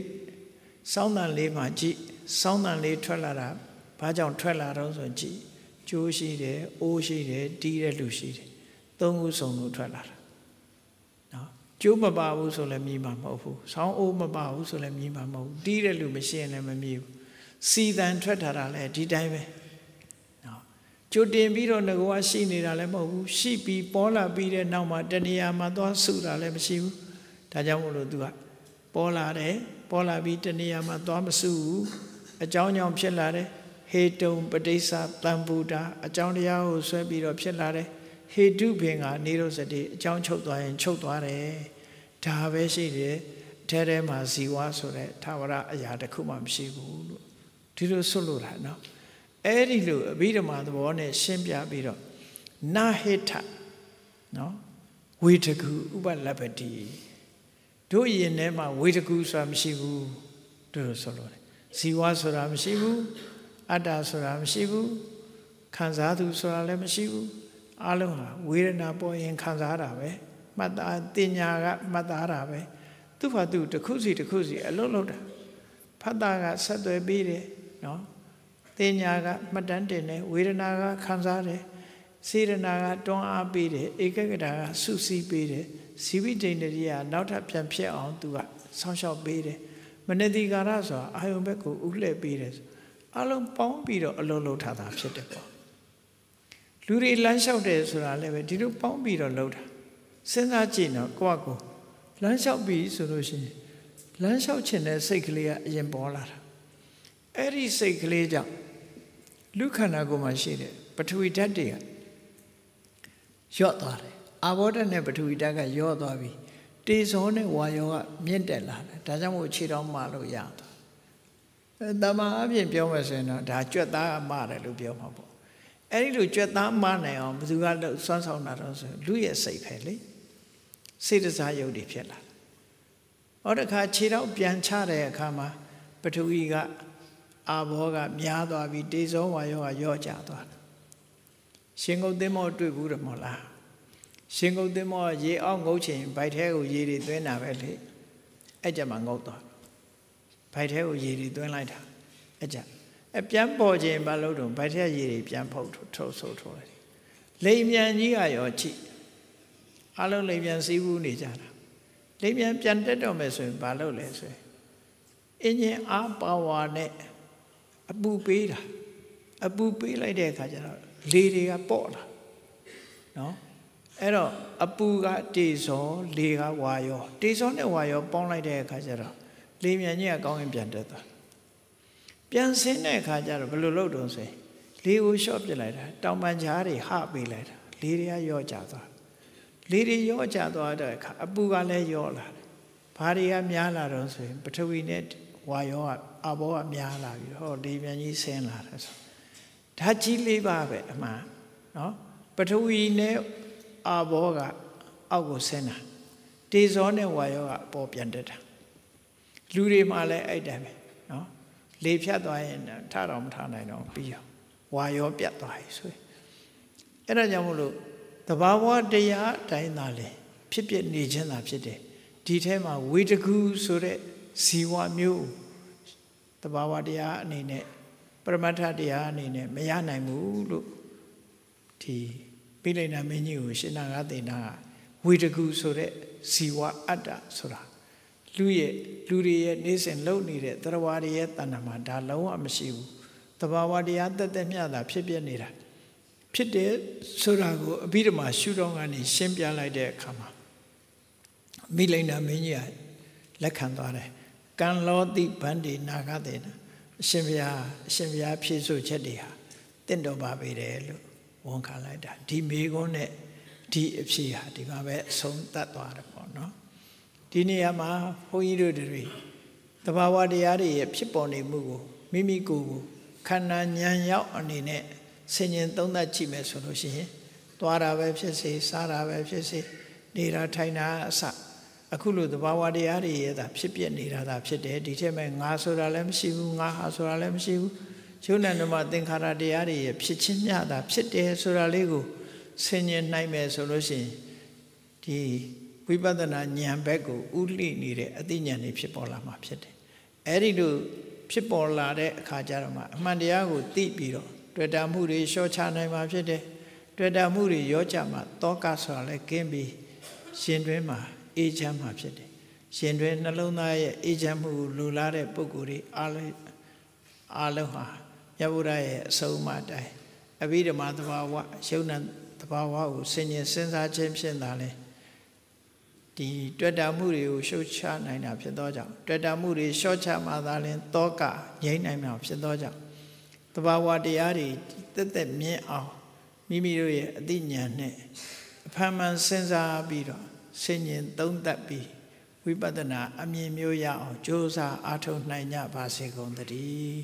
စောင်းတန်လေးမှာကြည့်စောင်းတန်လေးထွက်လာတာဘာကြောင့်ထွက်လာတော့ဆိုကြည့်ကျိုးရှိတယ်အိုးရှိတယ်တီးတဲ့လူရှိတယ်သုံးခုစုံလို့ထွက်လာတာနော် ကျိုးမပါဘူးဆိုလည်းမြည်မှာမဟုတ်ဘူးဆောင်းအိုးမပါဘူးဆိုလည်းမြည်မှာမဟုတ်ဘူးတီးတဲ့လူမရှိရင်လည်းမမြည်ဘူးစီတန်ထွက်ထားတာလည်းဒီတိုင်းပဲနော်ကြိုတင်ပြီးတော့ငကောရှိနေတာလည်းမဟုတ်ဘူးရှိပြီးပေါ်လာပြီးတဲ့နောက်မှာတဏှာမှာသွားစုတာလည်းမရှိဘူးဒါကြောင့်မို့လို့သူကပေါ်လာတယ်ပေါ်လာပြီးတဏှာမှာသွားမစုဘူးအကြောင်းကြောင့်ဖြစ်လာတယ်ဟေတုံပဋိစ္စတံဘူတာအကြောင်းတရားကိုဆွဲပြီးတော့ဖြစ်လာတယ်ဟေတုပင်ကနေရုစတိအကြောင်းချုပ်သွားရင်ချုပ်သွားတယ် ဒါပဲရှိတယ်ထဲထဲမှာဇီဝဆိုတဲ့သာဝရအရာတစ်ခုမှမရှိဘူးလို့ဒီလိုဆွလို့တာနော်အဲ့ဒီလိုအဘိဓမ္မာသဘောနဲ့ရှင်းပြပြီးတော့နာဟိထနော်ဝေတကူဥပလပ္ပတိတို့ရင်ထဲမှာဝေတကူဆိုတာမရှိဘူးတို့လိုဆိုလို့တယ်ဇီဝဆိုတာမရှိဘူးအတ္တဆိုတာမရှိဘူးခံစားသူဆိုတာလည်းမရှိဘူးအလုံးဟာဝေဒနာပေါ်ရင်ခံစားတာပဲ မှတ်သားတင်ညာကမှတ်သားတာပဲသူ့ဘာသူတစ်ခုစီတစ်ခုစီအလုံးလုံးတာဖတ်တာကဆက်သွယ်ပြီးတယ်နော်တင်ညာကမှတ်တမ်းတင်တယ်ဝေဒနာကခံစားတယ်စေရနာကတွန်းအားပေးတယ်ဧကဂတာကဆုစီးပေးတယ်ဇီဝိတ္တိန္ဒရိယနောက်ထပ်ပြန်ဖြစ်အောင်သူကဆောင်းလျှောက်ပေးတယ်မနတိကာရဆိုတာအာယုံဘက်ကိုဥလှည့်ပေးတယ်အလုံးပေါင်းပြီးတော့အလုံးလုံးထားတာဖြစ်တယ်ပေါ့လူတွေလမ်းလျှောက်တယ်ဆိုတာလည်းပဲဒီလိုပေါင်းပြီးတော့လှုပ်တာ စဉ်းစားကြည့်တော့ကိုယ့်ကိုလမ်းလျှောက်ပြီးဆိုလို့ရှိရင်လမ်းလျှောက်ခြင်းတဲ့စိတ်ကလေးကအရင်ပေါ်လာတာအဲ့ဒီစိတ်ကလေးကြောင့်လူခန္ဓာကိုယ်မှာရှိတဲ့ပထဝီဓာတ်တွေကရော့သွားတယ်အာဘောဓာတ်နဲ့ပထဝီဓာတ်ကရော့သွားပြီတေဇောနဲ့ဝါယောကမြင့်တက်လာတယ်ဒါကြောင့်မို့ခြေတော်မှလို့ရတာအဲတမန်အပြင်ပြောမယ်ဆိုရင်တော့ဒါကြွက်သားအမတယ်လို့ပြောမှာပေါ့အဲ့ဒီလိုကြွက်သားမနိုင်အောင်ဘယ်သူကစွမ်းဆောင်တာတော့ဆိုလူရဲ့စိတ်ပဲလေ စေတစားယုတ်တွေဖြစ်လာဟောတခါခြေတော့ပြန်ချတဲ့အခါမှာပထဝီကအာဘောကများသွားပြီးတေဇောဝါယောကရော့ကျသွားတယ်ရှင်ကုတ်သင်းမောတွေ့ဘူးတယ်မို့လားရှင်ကုတ်သင်းမောရေအောင်ငုတ်ချင်ဗိုက်ထဲကိုရေတွေသွင်းတာပဲလေအဲ့ကြမှာငုတ်သွားဗိုက်ထဲကိုရေတွေသွင်းလိုက်တာအဲ့ကြအပြန်ပေါ်ခြင်းဘာလို့တော့ဗိုက်ထဲရေတွေပြန်ဖုတ်ထုတ်ဆုပ်ထုတ်တယ်လိမ်မြန်ကြီးကရောကြည့် အလုံးလိမ်မြန်စီးဘူးနေကြတာလိမ်မြန်ပြန်တက်တော့မယ်ဆိုရင်ဘာလုပ်လဲဆိုရင်အင်းရင်အားပါဝါနဲ့အပူပေးတာအပူပေးလိုက်တဲ့အခါကျတော့လေတွေကပေါ့လာနော်အဲ့တော့အပူကတေဇောလေကဝါယောတေဇောနဲ့ဝါယောပေါင်းလိုက်တဲ့အခါကျတော့လေမြန်ကြီးကကောင်းရင်ပြန်တက်သွားပြန်ဆင်းတဲ့အခါကျတော့ဘယ်လိုလုပ်တုံးဆိုရင်လေကိုလျှော့ပစ်လိုက်တာတောင်ပန်ကြားတွေဟပေးလိုက်တာလေတွေကရော့ကျသွား လေတွေရော့ကျသွားတဲ့အခါအပူကလည်းရော့လာတယ်ဘာတွေကများလာတော့ဆိုရင်ပထဝီနဲ့ဝါယောကအဘောကများလာပြီဟောလေမြန်ကြီးဆင်းလာတယ်ဆိုဓာတ်ကြီးလေးပါပဲအမှန်နော်ပထဝီနဲ့အာဘောကအောက်ကိုဆင်းတာတေဇောနဲ့ဝါယောကအပေါ်ပြန်တက်တာလူတွေမှလည်းအဲ့တိုင်းပဲနော်လေဖြတ်သွားရင်ထတော့မထနိုင်တော့ပြီးရောဝါယောပြတ်သွားပြီဆိုရင်အဲ့ဒါကြောင့်မလို့ တဘာဝတရားအတိုင်းသာလေဖြစ်ဖြစ်နေခြင်းသာဖြစ်တယ်ဒီထဲမှာဝေတကူဆိုတဲ့ဇီဝမျိုးတဘာဝတရားအနေနဲ့ပရမတ္ထတရားအနေနဲ့မရနိုင်ဘူးလို့ဒီပိဋိနာမင်းကြီးကိုရှင်နာဂသေနာဝေတကူဆိုတဲ့ဇီဝအတ္တဆိုတာလူရဲ့လူတွေရဲ့နေစဉ်လုံနေတဲ့သရဝါတွေရဲ့တဏ္ဍာမှာဒါလုံးဝမရှိဘူးတဘာဝတရားတက်တက်မျှတာဖြစ်ပြနေတာ ဖြစ်တယ်ဆိုတာကိုအဘိဓမ္မာရှုတော်ကနေရှင်းပြလိုက်တဲ့အခါမှာမိလိန်နာမင်းကြီးကလက်ခံသွားတယ်ကံလောတိဗန္ဒီနာဂသေနာအရှင်ဘုရားအရှင်ဘုရားဖြည့်ဆို့ချက်တွေဟာတင့်တော်ပါပေတယ်လို့ဝန်ခံလိုက်တာဒီမေကုန်းနဲ့ဒီအဖြေဟာဒီမှာပဲအဆုံးသတ်သွားတယ်ပေါ့နော်ဒီနေရာမှာဘုန်းကြီးတို့တွေတဘာဝတရားတွေရဲ့ဖြစ်ပေါ်နေမှုကိုမိမိကိုယ်ကိုခန္ဓာဉာဏ်ရောက်အနေနဲ့ ဆင်ញင်သုံးသပ်ကြည့်မယ်ဆိုလို့ရှိရင်သွားတာပဲဖြစ်စေစားတာပဲဖြစ်စေနေတာထိုင်တာအစအခုလိုသဘာဝတရားတွေရဲ့သာဖြစ်ပြနေတာသာဖြစ်တယ်ဒီထက်မဲ့ငါဆိုတာလည်းမရှိဘူးငါဟာဆိုတာလည်းမရှိဘူးယုံနဲ့ဓမ္မသင်္ခါရတရားတွေရဲ့ဖြစ်ချင်းမျှတာဖြစ်တယ်ဆိုတာလေးကိုဆင်ញင်နိုင်မယ်ဆိုလို့ရှိရင်ဒီဝိပဿနာဉာဏ်ဘက်ကိုဥလိနေတဲ့အသိဉာဏ်တွေဖြစ်ပေါ်လာမှာဖြစ်တယ်အဲ့ဒီလိုဖြစ်ပေါ်လာတဲ့အခါကျတော့မှအမှန်တရားကိုသိပြီးတော့ တွေ့တာမှုတွေလျှော့ချနိုင်မှာဖြစ်တယ်တွေ့တာမှုတွေရောကြမှာတောကဆိုတာလည်းကင်းပြီးရှင်တွင်းမှာအေးချမ်းမှာဖြစ်တယ်ရှင်တွင်နှလုံးသားရဲ့အေးချမ်းမှုလူလာတဲ့ပုဂ္ဂိုလ်တွေအားလုံးအားလုံးဟာမြတ်ဗုဒ္ဓရဲ့အဆုံးအမတိုင်းအဘိဓမ္မာသဘာဝရှုံဏသဘာဝကိုဆင်ញင်စဉ်းစားခြင်းဖြင့်သာလဲဒီတွေ့တာမှုတွေကိုရှုတ်ချနိုင်တာဖြစ်သောကြောင့်တွေ့တာမှုတွေရှော့ချမှသာလင် တောကငြိမ့်နိုင်မှာဖြစ်သောကြောင့် သဘာဝတရားတွေတက်တက်မြင်အောင်မိမိတို့ရဲ့အသိဉာဏ်နဲ့အဖန်မှန်စဉ်းစားပြီးတော့ဆင်ញင်သုံးသပ်ပြီးဝိပဿနာအမြင်မျိုးရအောင်ကြိုးစားအားထုတ်နိုင်ကြပါစေကုန်သတည်း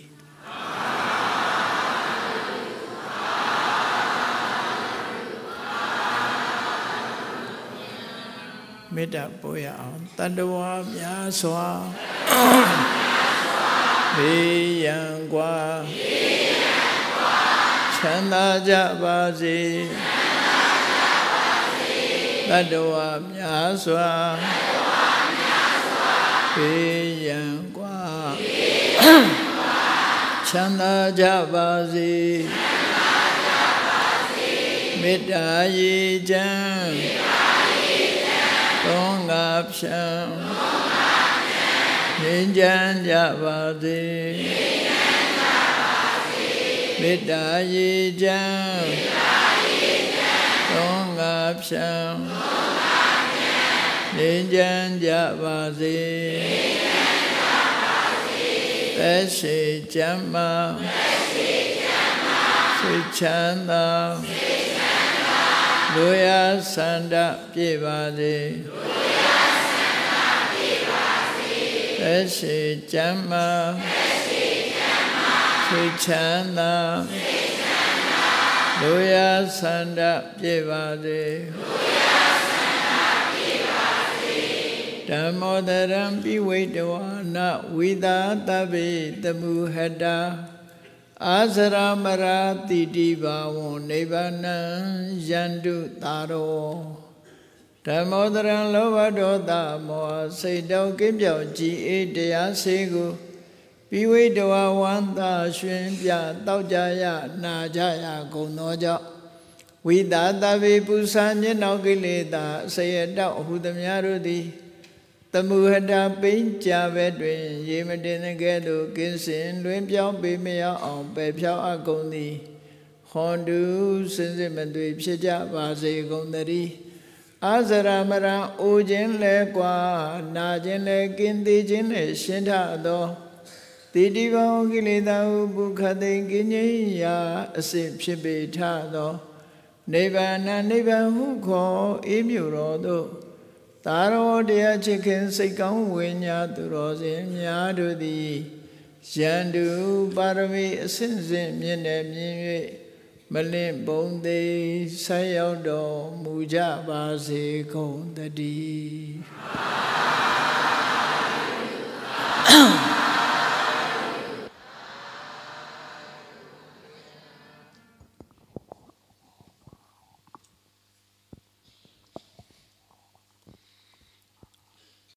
မေတ္တာပို့ရအောင်တတဝါများစွာဘေးရန်กว่า ချမ်းသာကြပါစေတတဝများစွာပေရန်กว่าချမ်းသာကြပါစေမေတ္တာရေချမ်းသုံးငါဖြံငြိမ်းချမ်းကြပါစေ မေတ္တာရေချမ်းသုံးငါဖြံနေကြံကြပါစေသက်ရှိကြမ်းမာစိတ်ချမ်းသာလူရဆန္ဒပြည့်ပါစေသက်ရှိချမ်းသာ စိတ်ချမ်းသာလူရဆန္ဒပြည့်ပါစေဓမ္မောတရံပိဝိတဝနဝိသာတပိတမှုဟတာအာဇရမရာတိတိဘာဝံနိဗ္ဗာနံယန္တုတာရောဓမ္မောတရံလောဘဒေါသမောဟစိတ်တောကင်းပြောင်းကြည်အေးတရားစေကို ပိဝိတဝဝန္တာရှင်ပြတောက်ကြရနာကြရကုန်သောကြောင့်ဝိသာတပိပု္ပ္ပာမျက်နှောကိလေသာအစရတောက်ဟုသမျှတို့သည်သမုဟတာပိဉ္ကြဘဲတွင် ရေမတင်တဲ့ကဲ့သို့ကင်းစင်လွင်ပြောင်းပေမရအောင်ပယ်ဖြောင်းအကုန်သည်ဟွန်တုစင်စစ်မသွေဖြစ်ကြပါစေကုန်သတည်းအာဇရမရံအိုခြင်းလဲကွာနာခြင်းလဲကင်းသေးခြင်းလဲရှင်းထသော တိတိဘောကိလေသာဟုဘုခသိင်ကင်းငြိမ်းရာအစစ်ဖြစ်ပေထသောနိဗ္ဗာန်နိဗ္ဗာန်ဟုခေါ်အေးမြူတော်သို့သာရောတရားချစ်ခင်စိတ်ကောင်းဝိညာသူတော်စင်များတို့သည်ယန္တုပါရမီအစဉ်စဉ်မြင့်နေမြင်၍မလင့်ပုံသေးဆက်ရောက်တော်မူကြပါစေကုန်တည်း